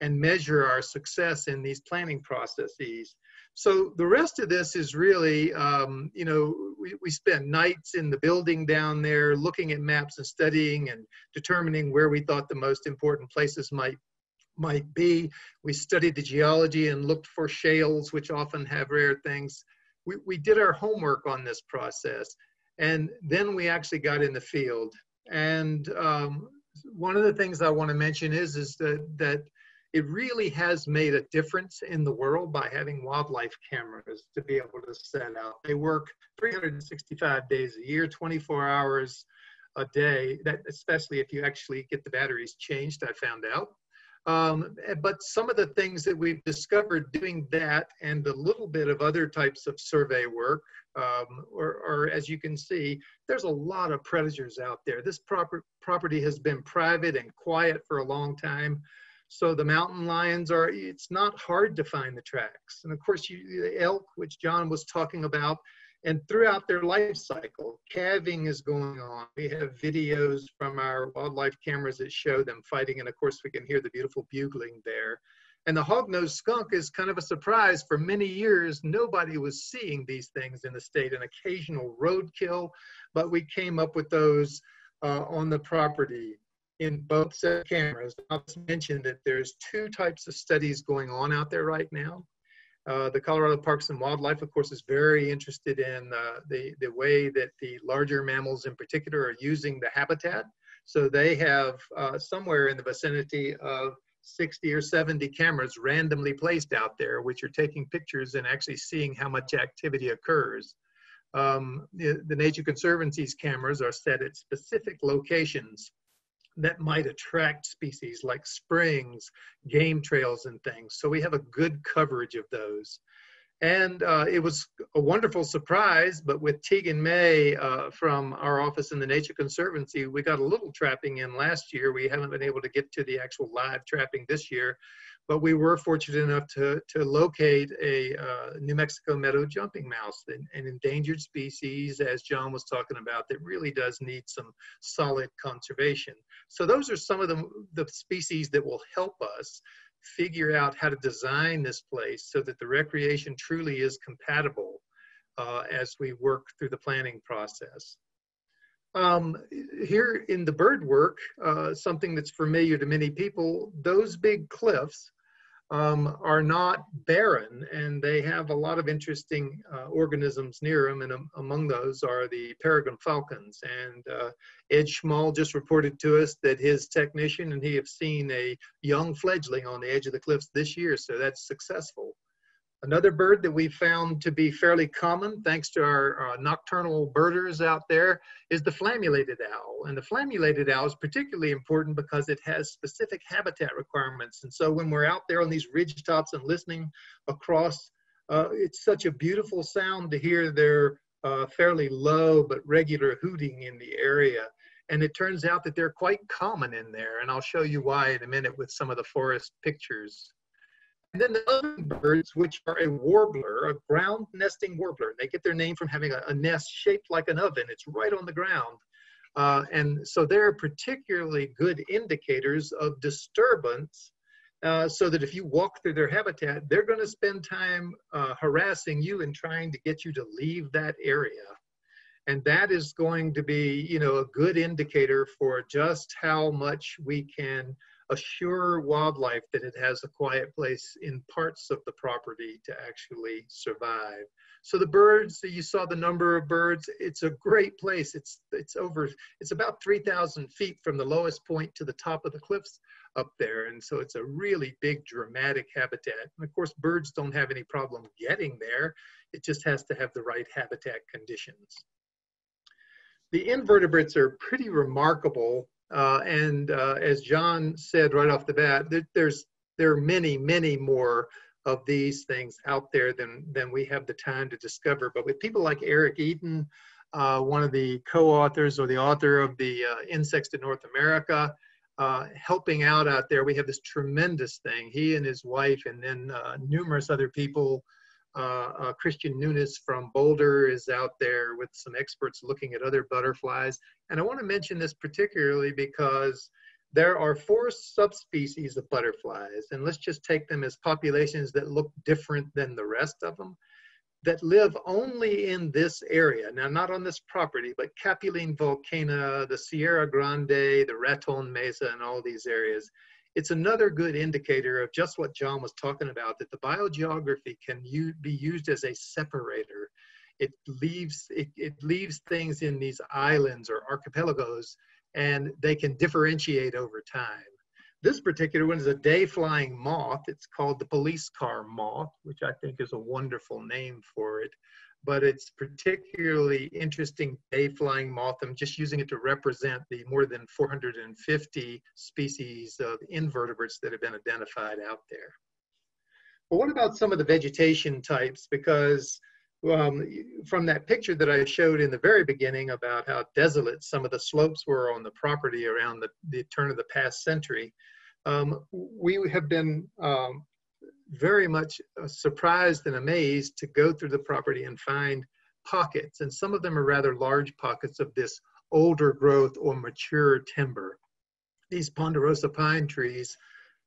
[SPEAKER 2] and measure our success in these planning processes. So the rest of this is really, um, you know, we, we spent nights in the building down there looking at maps and studying and determining where we thought the most important places might might be. We studied the geology and looked for shales, which often have rare things we, we did our homework on this process and then we actually got in the field. And um, one of the things i want to mention is is that that it really has made a difference in the world by having wildlife cameras to be able to set out. They work 365 days a year 24 hours a day. That especially if you actually get the batteries changed i found out um, eh, but some of the things that we've discovered doing that and a little bit of other types of survey work, um, or, or, as you can see, there's a lot of predators out there. This proper, property has been private and quiet for a long time. So the mountain lions are, it's not hard to find the tracks. And of course, you, the elk, which John was talking about, and throughout their life cycle, calving is going on. We have videos from our wildlife cameras that show them fighting, and of course, we can hear the beautiful bugling there. And the hog-nosed skunk is kind of a surprise. For many years, nobody was seeing these things in the state, an occasional roadkill, but we came up with those uh, on the property in both set of cameras. I'll just mention that there's two types of studies going on out there right now. Uh, the Colorado Parks and Wildlife, of course, is very interested in uh, the, the way that the larger mammals in particular are using the habitat. So they have uh, somewhere in the vicinity of 60 or 70 cameras randomly placed out there, which are taking pictures and actually seeing how much activity occurs. Um, the, the Nature Conservancy's cameras are set at specific locations that might attract species like springs, game trails, and things. So we have a good coverage of those. And uh, it was a wonderful surprise, but with Tegan May uh, from our office in the Nature Conservancy, we got a little trapping in last year. We haven't been able to get to the actual live trapping this year, but we were fortunate enough to, to locate a uh, New Mexico meadow jumping mouse, an, an, endangered species, as John was talking about, that really does need some solid conservation. So those are some of the, the species that will help us figure out how to design this place so that the recreation truly is compatible uh, as we work through the planning process. Um, here in the bird work, uh, something that's familiar to many people, those big cliffs um, are not barren and they have a lot of interesting uh, organisms near them and um, among those are the peregrine falcons. And uh, Ed Schmall just reported to us that his technician and he have seen a young fledgling on the edge of the cliffs this year so that's successful Another bird that we found to be fairly common, thanks to our uh, nocturnal birders out there, is the flammulated owl. And the flammulated owl is particularly important because it has specific habitat requirements. And so when we're out there on these ridge tops and listening across, uh, it's such a beautiful sound to hear their uh, fairly low but regular hooting in the area. And it turns out that they're quite common in there. And I'll show you why in a minute with some of the forest pictures. And then the other birds, which are a warbler, a ground nesting warbler. They get their name from having a, a nest shaped like an oven. It's right on the ground. Uh, and so they're particularly good indicators of disturbance uh, so that if you walk through their habitat, they're going to spend time uh, harassing you and trying to get you to leave that area. And that is going to be, you know, a good indicator for just how much we can assure wildlife that it has a quiet place in parts of the property to actually survive. So the birds, that you saw the number of birds, it's a great place. It's, it's over, it's about 3,000 feet from the lowest point to the top of the cliffs up there. And so it's a really big dramatic habitat. And of course, birds don't have any problem getting there. It just has to have the right habitat conditions. The invertebrates are pretty remarkable Uh, and uh, as John said right off the bat, there, there's there are many, many more of these things out there than than we have the time to discover. But with people like Eric Eaton, uh, one of the co-authors or the author of the uh, Insects to North America, uh, helping out out there, we have this tremendous thing. He and his wife, and then uh, numerous other people. Uh, Christian Nunes from Boulder is out there with some experts looking at other butterflies. And I want to mention this particularly because there are four subspecies of butterflies, and let's just take them as populations that look different than the rest of them, that live only in this area. Now, not on this property, but Capulin Volcano, the Sierra Grande, the Raton Mesa, and all these areas. It's another good indicator of just what John was talking about, that the biogeography can be used as a separator. It leaves, it, it leaves things in these islands or archipelagos and they can differentiate over time. This particular one is a day flying moth. It's called the police car moth, which I think is a wonderful name for it. But it's particularly interesting day flying moth. I'm just using it to represent the more than 450 species of invertebrates that have been identified out there. But what about some of the vegetation types? Because um, from that picture that I showed in the very beginning about how desolate some of the slopes were on the property around the, the turn of the past century, um, we have been um, very much uh, surprised and amazed to go through the property and find pockets, and some of them are rather large pockets of this older growth or mature timber. These ponderosa pine trees,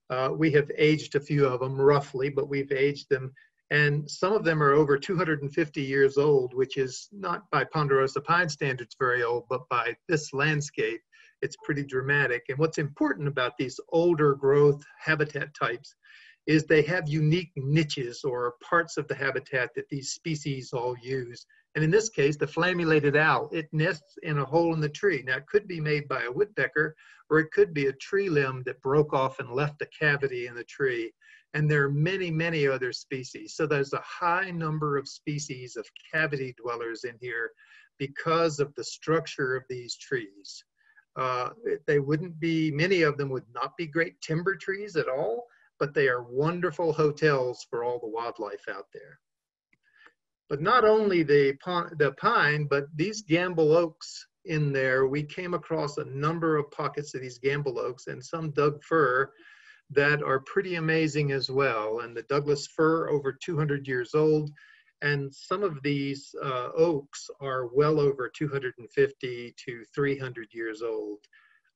[SPEAKER 2] uh, we have aged a few of them roughly, but we've aged them and some of them are over 250 years old, which is not by ponderosa pine standards very old, but by this landscape, it's pretty dramatic. And what's important about these older growth habitat types is they have unique niches or parts of the habitat that these species all use. And in this case, the flammulated owl, it nests in a hole in the tree. Now, it could be made by a woodpecker, or it could be a tree limb that broke off and left a cavity in the tree and there are many, many other species. So there's a high number of species of cavity dwellers in here because of the structure of these trees. Uh, they wouldn't be, many of them would not be great timber trees at all, but they are wonderful hotels for all the wildlife out there. But not only the, the pine, but these Gambel oaks in there, we came across a number of pockets of these Gambel oaks and some Doug fir that are pretty amazing as well. And the Douglas fir, over 200 years old, and some of these uh, oaks are well over 250 to 300 years old.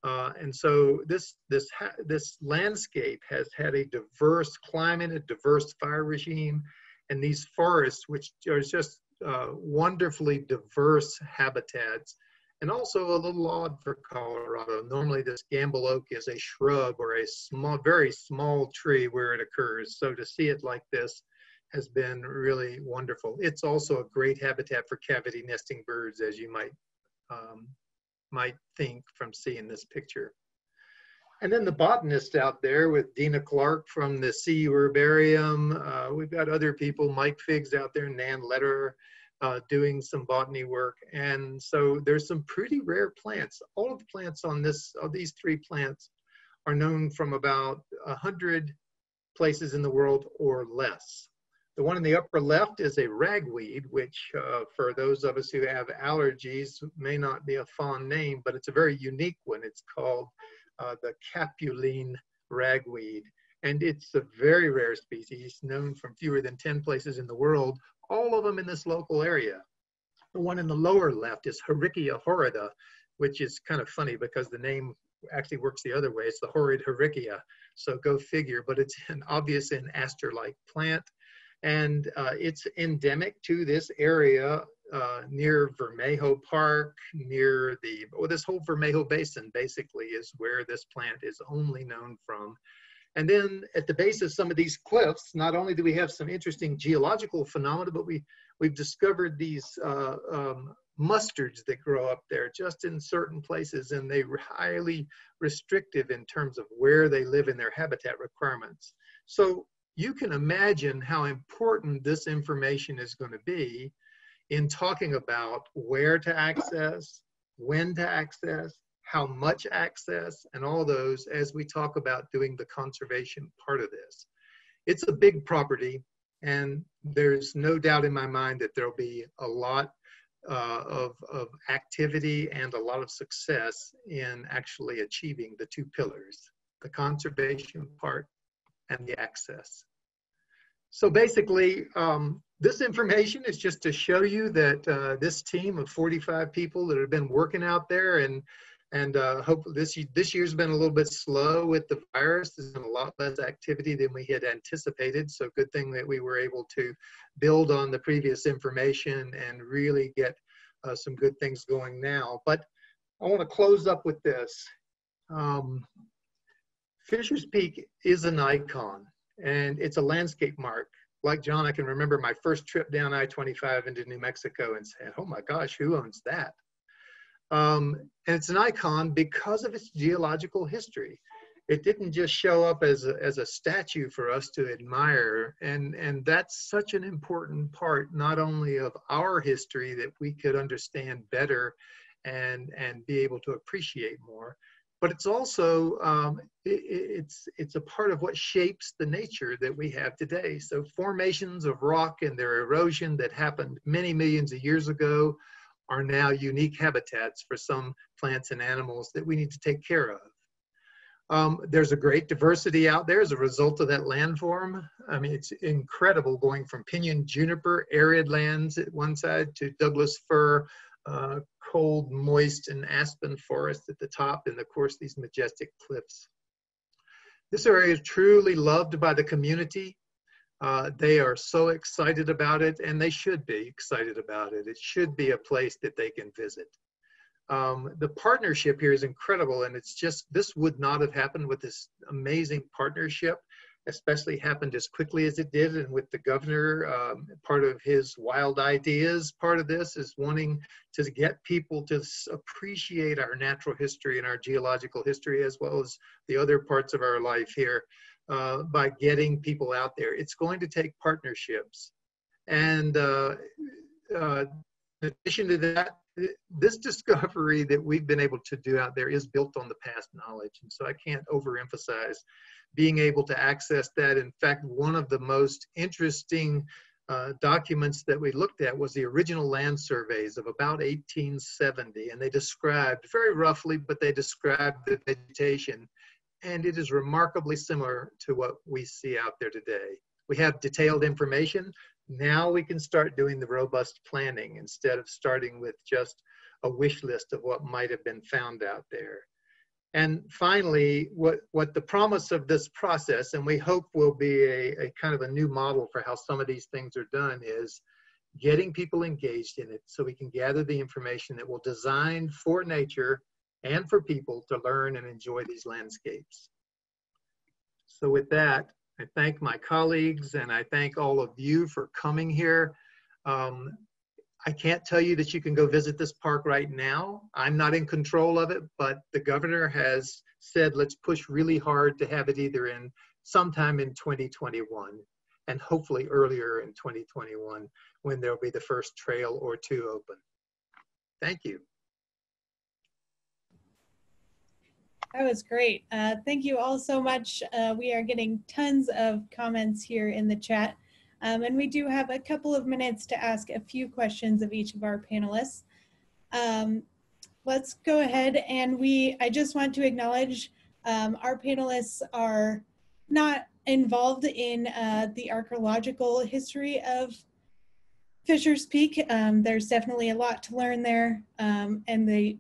[SPEAKER 2] Uh, and so this this this landscape has had a diverse climate, a diverse fire regime, and these forests, which are just uh, wonderfully diverse habitats, and also a little odd for Colorado. Normally this Gambel oak is a shrub or a small, very small tree where it occurs. So to see it like this has been really wonderful. It's also a great habitat for cavity nesting birds, as you might, um, might think from seeing this picture. And then the botanists out there with Dina Clark from the CU Herbarium. Uh, we've got other people, Mike Figgs out there, Nan Lederer uh, doing some botany work. And so there's some pretty rare plants. All of the plants on this, of these three plants are known from about 100 places in the world or less. The one in the upper left is a ragweed, which uh, for those of us who have allergies may not be a fond name, but it's a very unique one. It's called uh, the Capuline ragweed. And it's a very rare species known from fewer than 10 places in the world, all of them in this local area. The one in the lower left is Herrickia horrida, which is kind of funny because the name actually works the other way. It's the horrid Herrickia, so go figure, but it's an obvious and aster-like plant. And uh, it's endemic to this area uh, near Vermejo Park, near the, well, this whole Vermejo Basin basically is where this plant is only known from. And then at the base of some of these cliffs, not only do we have some interesting geological phenomena, but we, we've discovered these uh, um, mustards that grow up there just in certain places, and they're highly restrictive in terms of where they live in their habitat requirements. So you can imagine how important this information is going to be in talking about where to access, when to access, how much access, and all those as we talk about doing the conservation part of this. It's a big property, and there's no doubt in my mind that there'll be a lot uh, of, of activity and a lot of success in actually achieving the two pillars, the conservation part and the access. So basically, um, this information is just to show you that uh, this team of 45 people that have been working out there and and uh, hopefully this this year's been a little bit slow with the virus. There's been a lot less activity than we had anticipated. So good thing that we were able to build on the previous information and really get uh, some good things going now. But I want to close up with this. Um, Fisher's Peak is an icon and it's a landscape mark. Like John, I can remember my first trip down I-25 into New Mexico and said, oh my gosh, who owns that? Um, and it's an icon because of its geological history. It didn't just show up as a, as a statue for us to admire. And, and that's such an important part, not only of our history that we could understand better and, and be able to appreciate more, but it's also um, it, it's it's a part of what shapes the nature that we have today. So formations of rock and their erosion that happened many millions of years ago are now unique habitats for some plants and animals that we need to take care of. Um, there's a great diversity out there as a result of that landform. I mean, it's incredible going from pinyon juniper, arid lands at one side to Douglas fir, uh, cold, moist, and aspen forest at the top, and of course, these majestic cliffs. This area is truly loved by the community. Uh, they are so excited about it, and they should be excited about it. It should be a place that they can visit. Um, the partnership here is incredible, and it's just, this would not have happened with this amazing partnership especially happened as quickly as it did. And with the governor, um, part of his wild ideas, part of this is wanting to get people to appreciate our natural history and our geological history, as well as the other parts of our life here, uh, by getting people out there. It's going to take partnerships. And uh, uh, in addition to that, this discovery that we've been able to do out there is built on the past knowledge. And so I can't overemphasize being able to access that. In fact, one of the most interesting uh, documents that we looked at was the original land surveys of about 1870. And they described, very roughly, but they described the vegetation. And it is remarkably similar to what we see out there today. We have detailed information. Now we can start doing the robust planning instead of starting with just a wish list of what might have been found out there. And finally, what, what the promise of this process, and we hope will be a, a kind of a new model for how some of these things are done, is getting people engaged in it so we can gather the information that will design for nature and for people to learn and enjoy these landscapes. So with that, I thank my colleagues and I thank all of you for coming here. Um, I can't tell you that you can go visit this park right now. I'm not in control of it, but the governor has said let's push really hard to have it either in sometime in 2021 and hopefully earlier in 2021 when there'll be the first trail or two open. Thank you.
[SPEAKER 1] That was great. Uh, thank you all so much. Uh, we are getting tons of comments here in the chat. Um, and we do have a couple of minutes to ask a few questions of each of our panelists. Um, let's go ahead and we, I just want to acknowledge um, our panelists are not involved in uh, the archaeological history of Fisher's Peak. Um, there's definitely a lot to learn there um, and they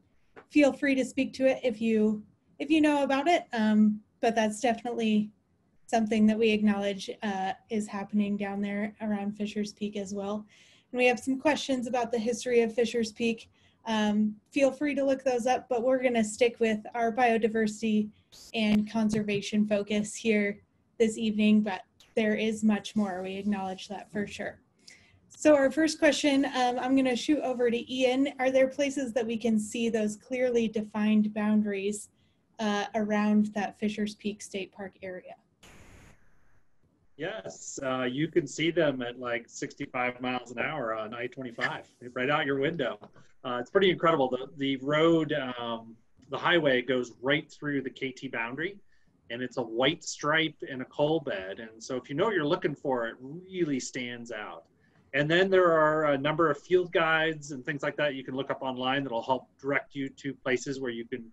[SPEAKER 1] feel free to speak to it if you if you know about it. Um, but that's definitely something that we acknowledge uh, is happening down there around Fisher's Peak as well. And we have some questions about the history of Fisher's Peak. Um, feel free to look those up, but we're gonna stick with our biodiversity and conservation focus here this evening, but there is much more. We acknowledge that for sure. So our first question, um, I'm gonna shoot over to Ian. Are there places that we can see those clearly defined boundaries uh, around that Fisher's Peak State Park area?
[SPEAKER 3] Yes, uh, you can see them at like 65 miles an hour on I-25, right out your window. Uh, it's pretty incredible. The the road um, the highway goes right through the KT boundary and it's a white stripe in a coal bed. And so if you know what you're looking for, it really stands out. And then there are a number of field guides and things like that you can look up online that'll help direct you to places where you can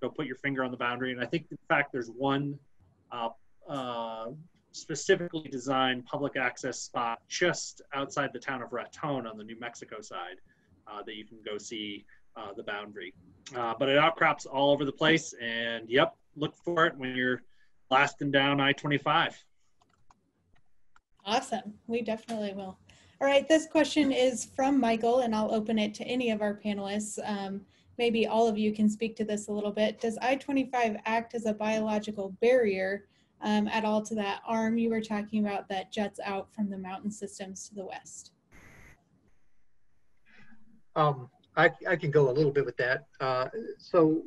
[SPEAKER 3] go put your finger on the boundary. And I think, in fact, there's one uh, uh, specifically designed public access spot just outside the town of Raton on the New Mexico side uh, that you can go see uh, the boundary. Uh, but it outcrops all over the place, and yep, look for it when you're blasting down I-25.
[SPEAKER 1] Awesome. We definitely will. All right, this question is from Michael, and I'll open it to any of our panelists. Um, maybe all of you can speak to this a little bit. Does I-25 act as a biological barrier um, at all to that arm you were talking about that juts out from the mountain systems to the west?
[SPEAKER 2] Um, I, I can go a little bit with that. Uh, so,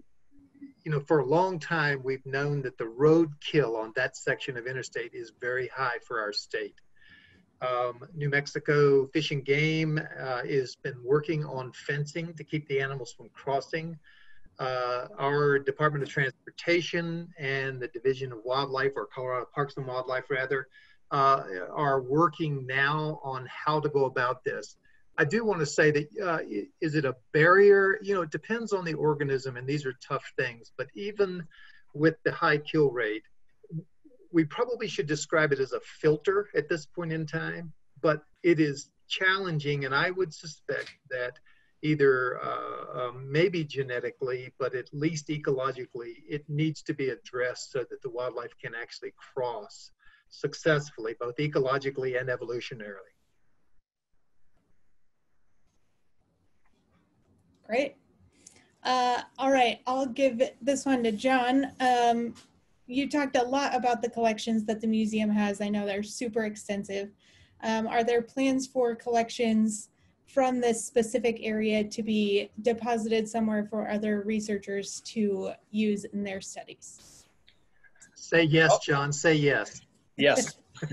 [SPEAKER 2] you know, for a long time, we've known that the road kill on that section of interstate is very high for our state. Um, New Mexico Fish and Game uh, has been working on fencing to keep the animals from crossing. Uh, our Department of Transportation and the Division of Wildlife, or Colorado Parks and Wildlife rather, uh, are working now on how to go about this. I do want to say that uh, is it a barrier? You know, it depends on the organism, and these are tough things. But even with the high kill rate, we probably should describe it as a filter at this point in time. But it is challenging, and I would suspect that either uh, um, maybe genetically, but at least ecologically, it needs to be addressed so that the wildlife can actually cross successfully, both ecologically and evolutionarily.
[SPEAKER 1] Great. Uh, all right, I'll give this one to John. Um, you talked a lot about the collections that the museum has. I know they're super extensive. Um, are there plans for collections from this specific area to be deposited somewhere for other researchers to use in their studies?
[SPEAKER 2] Say yes, John, say yes.
[SPEAKER 4] Yes.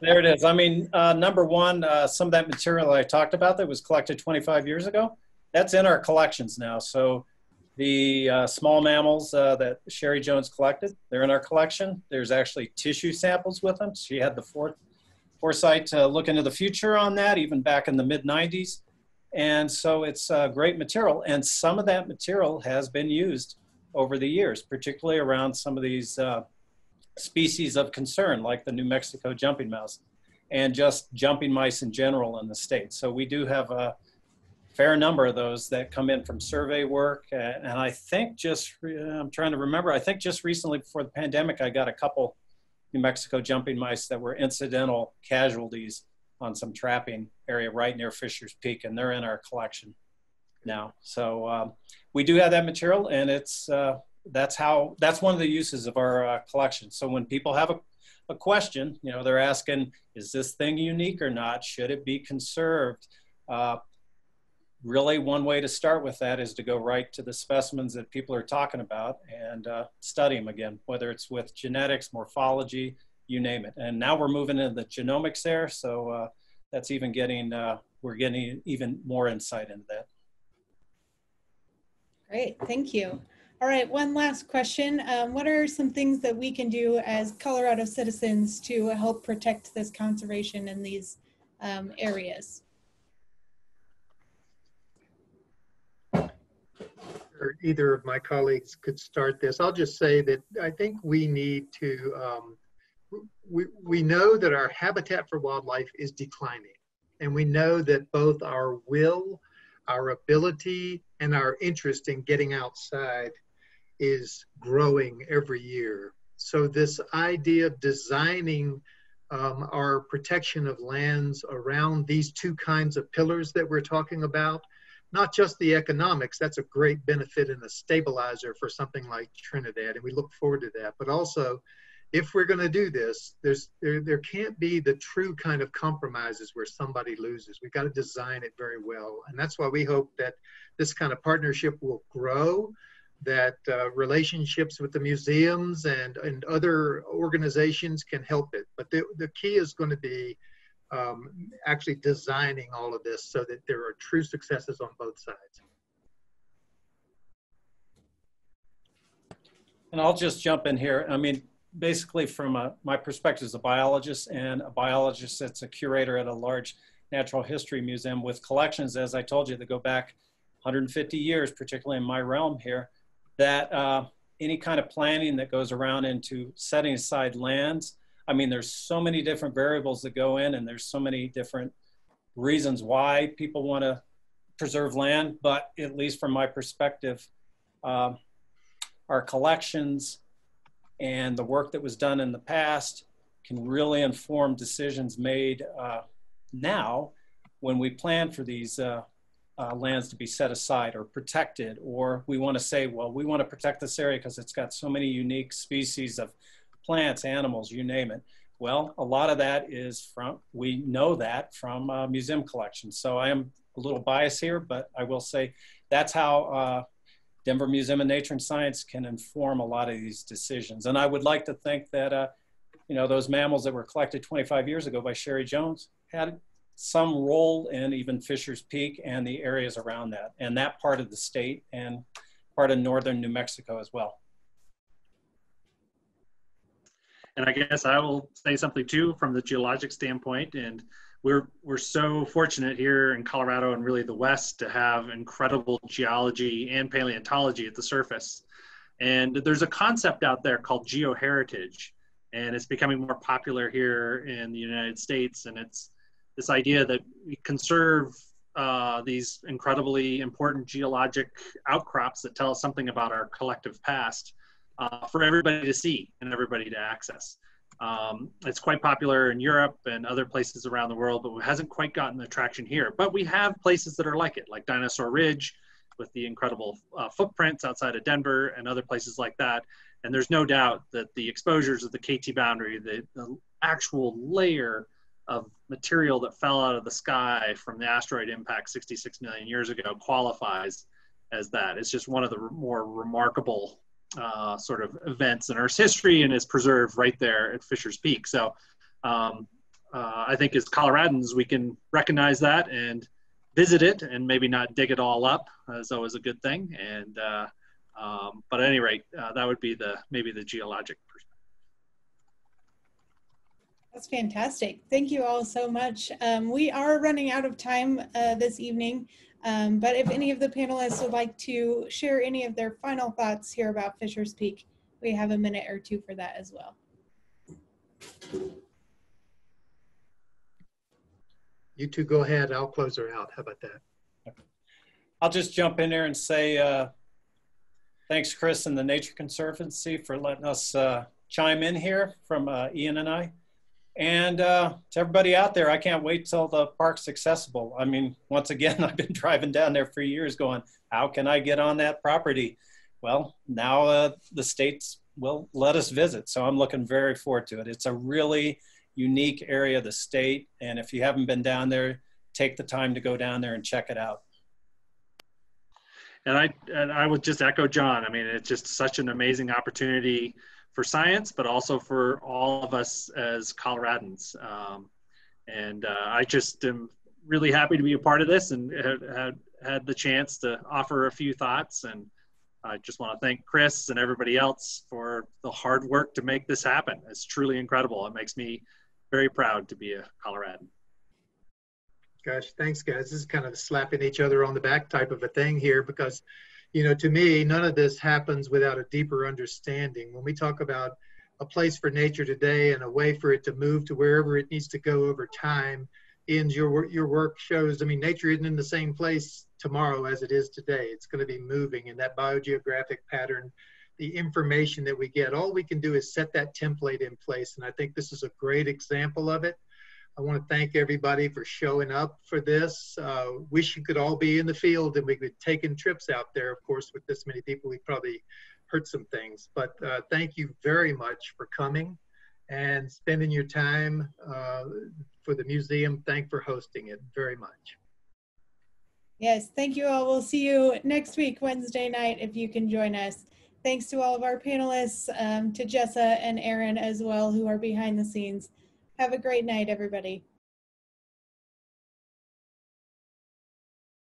[SPEAKER 4] there it is. I mean, uh, number one, uh, some of that material I talked about that was collected 25 years ago, that's in our collections now. So the uh, small mammals uh, that Cheri Jones collected, they're in our collection. There's actually tissue samples with them. She had the foresight to look into the future on that, even back in the mid 90s. And so it's uh, great material. And some of that material has been used over the years, particularly around some of these uh, species of concern, like the New Mexico jumping mouse and just jumping mice in general in the state. So we do have a fair number of those that come in from survey work. And I think just, I'm trying to remember, I think just recently before the pandemic, I got a couple New Mexico jumping mice that were incidental casualties on some trapping area right near Fisher's Peak, and they're in our collection now. So um, we do have that material, and it's uh, that's how that's one of the uses of our uh, collection. So when people have a, a question, you know, they're asking, is this thing unique or not? Should it be conserved? Uh, really one way to start with that is to go right to the specimens that people are talking about and uh, study them again, whether it's with genetics, morphology, you name it. And now we're moving into the genomics there, so uh, that's even getting, uh, we're getting even more insight into that.
[SPEAKER 1] Great, thank you. All right, one last question. Um, what are some things that we can do as Colorado citizens to help protect this conservation in these um, areas?
[SPEAKER 2] Or either of my colleagues could start this. I'll just say that I think we need to, um, we, we know that our habitat for wildlife is declining. And we know that both our will, our ability, and our interest in getting outside is growing every year. So this idea of designing um, our protection of lands around these two kinds of pillars that we're talking about not just the economics, that's a great benefit and a stabilizer for something like Trinidad, and we look forward to that. But also, if we're going to do this, there's there, there can't be the true kind of compromises where somebody loses. We've got to design it very well, and that's why we hope that this kind of partnership will grow. That uh, relationships with the museums and and other organizations can help it. But the the key is going to be um, actually designing all of this so that there are true successes on both sides.
[SPEAKER 4] And I'll just jump in here. I mean, basically from a, my perspective as a biologist and a biologist that's a curator at a large natural history museum with collections, as I told you, that go back 150 years, particularly in my realm here, that uh, any kind of planning that goes around into setting aside lands, I mean, there's so many different variables that go in and there's so many different reasons why people want to preserve land, but at least from my perspective, uh, our collections and the work that was done in the past can really inform decisions made uh, now when we plan for these uh, uh, lands to be set aside or protected, or we want to say, well, we want to protect this area because it's got so many unique species of plants, animals, you name it. Well, a lot of that is from, we know that from uh, museum collections. So I am a little biased here, but I will say that's how uh, Denver Museum of Nature and Science can inform a lot of these decisions. And I would like to think that, uh, you know, those mammals that were collected 25 years ago by Cheri Jones had some role in even Fisher's Peak and the areas around that, and that part of the state and part of northern New Mexico as well.
[SPEAKER 3] And I guess I will say something too from the geologic standpoint. And we're we're so fortunate here in Colorado and really the West to have incredible geology and paleontology at the surface. And there's a concept out there called geoheritage, and it's becoming more popular here in the United States. And it's this idea that we conserve uh, these incredibly important geologic outcrops that tell us something about our collective past uh, for everybody to see and everybody to access. Um, it's quite popular in Europe and other places around the world, but it hasn't quite gotten the traction here. But we have places that are like it, like Dinosaur Ridge with the incredible uh, footprints outside of Denver and other places like that. And there's no doubt that the exposures of the KT boundary, the, the actual layer of material that fell out of the sky from the asteroid impact 66 million years ago qualifies as that. It's just one of the more remarkable uh, sort of events in Earth's history and is preserved right there at Fisher's Peak. So um, uh, I think as Coloradans, we can recognize that and visit it and maybe not dig it all up is always a good thing. And uh, um, but at any rate, uh, that would be the maybe the geologic perspective.
[SPEAKER 1] That's fantastic. Thank you all so much. Um, we are running out of time uh, this evening. Um, but if any of the panelists would like to share any of their final thoughts here about Fisher's Peak, we have a minute or two for that as well.
[SPEAKER 2] You two go ahead. I'll close her out. How about that?
[SPEAKER 4] I'll just jump in there and say uh, thanks, Chris and the Nature Conservancy for letting us uh, chime in here from uh, Ian and I. And uh, to everybody out there, I can't wait till the park's accessible. I mean, once again, I've been driving down there for years going, how can I get on that property? Well, now uh, the states will let us visit. So I'm looking very forward to it. It's a really unique area of the state. And if you haven't been down there, take the time to go down there and check it out.
[SPEAKER 3] And I, and I would just echo John. I mean, it's just such an amazing opportunity for science, but also for all of us as Coloradans. Um, and uh, I just am really happy to be a part of this and had, had, had the chance to offer a few thoughts. And I just want to thank Chris and everybody else for the hard work to make this happen. It's truly incredible. It makes me very proud to be a Coloradan.
[SPEAKER 2] Gosh, thanks, guys. This is kind of slapping each other on the back type of a thing here because you know, to me, none of this happens without a deeper understanding. When we talk about a place for nature today and a way for it to move to wherever it needs to go over time, and your your work shows. I mean, nature isn't in the same place tomorrow as it is today. It's going to be moving, and that biogeographic pattern, the information that we get, all we can do is set that template in place. And I think this is a great example of it. I want to thank everybody for showing up for this. Uh, wish you could all be in the field and we could be taking trips out there. Of course, with this many people, we probably hurt some things. But uh, thank you very much for coming and spending your time uh, for the museum. Thank for hosting it very much.
[SPEAKER 1] Yes, thank you all. We'll see you next week, Wednesday night, if you can join us. Thanks to all of our panelists, um, to Jessa and Aaron as well, who are behind the scenes. Have a great night, everybody.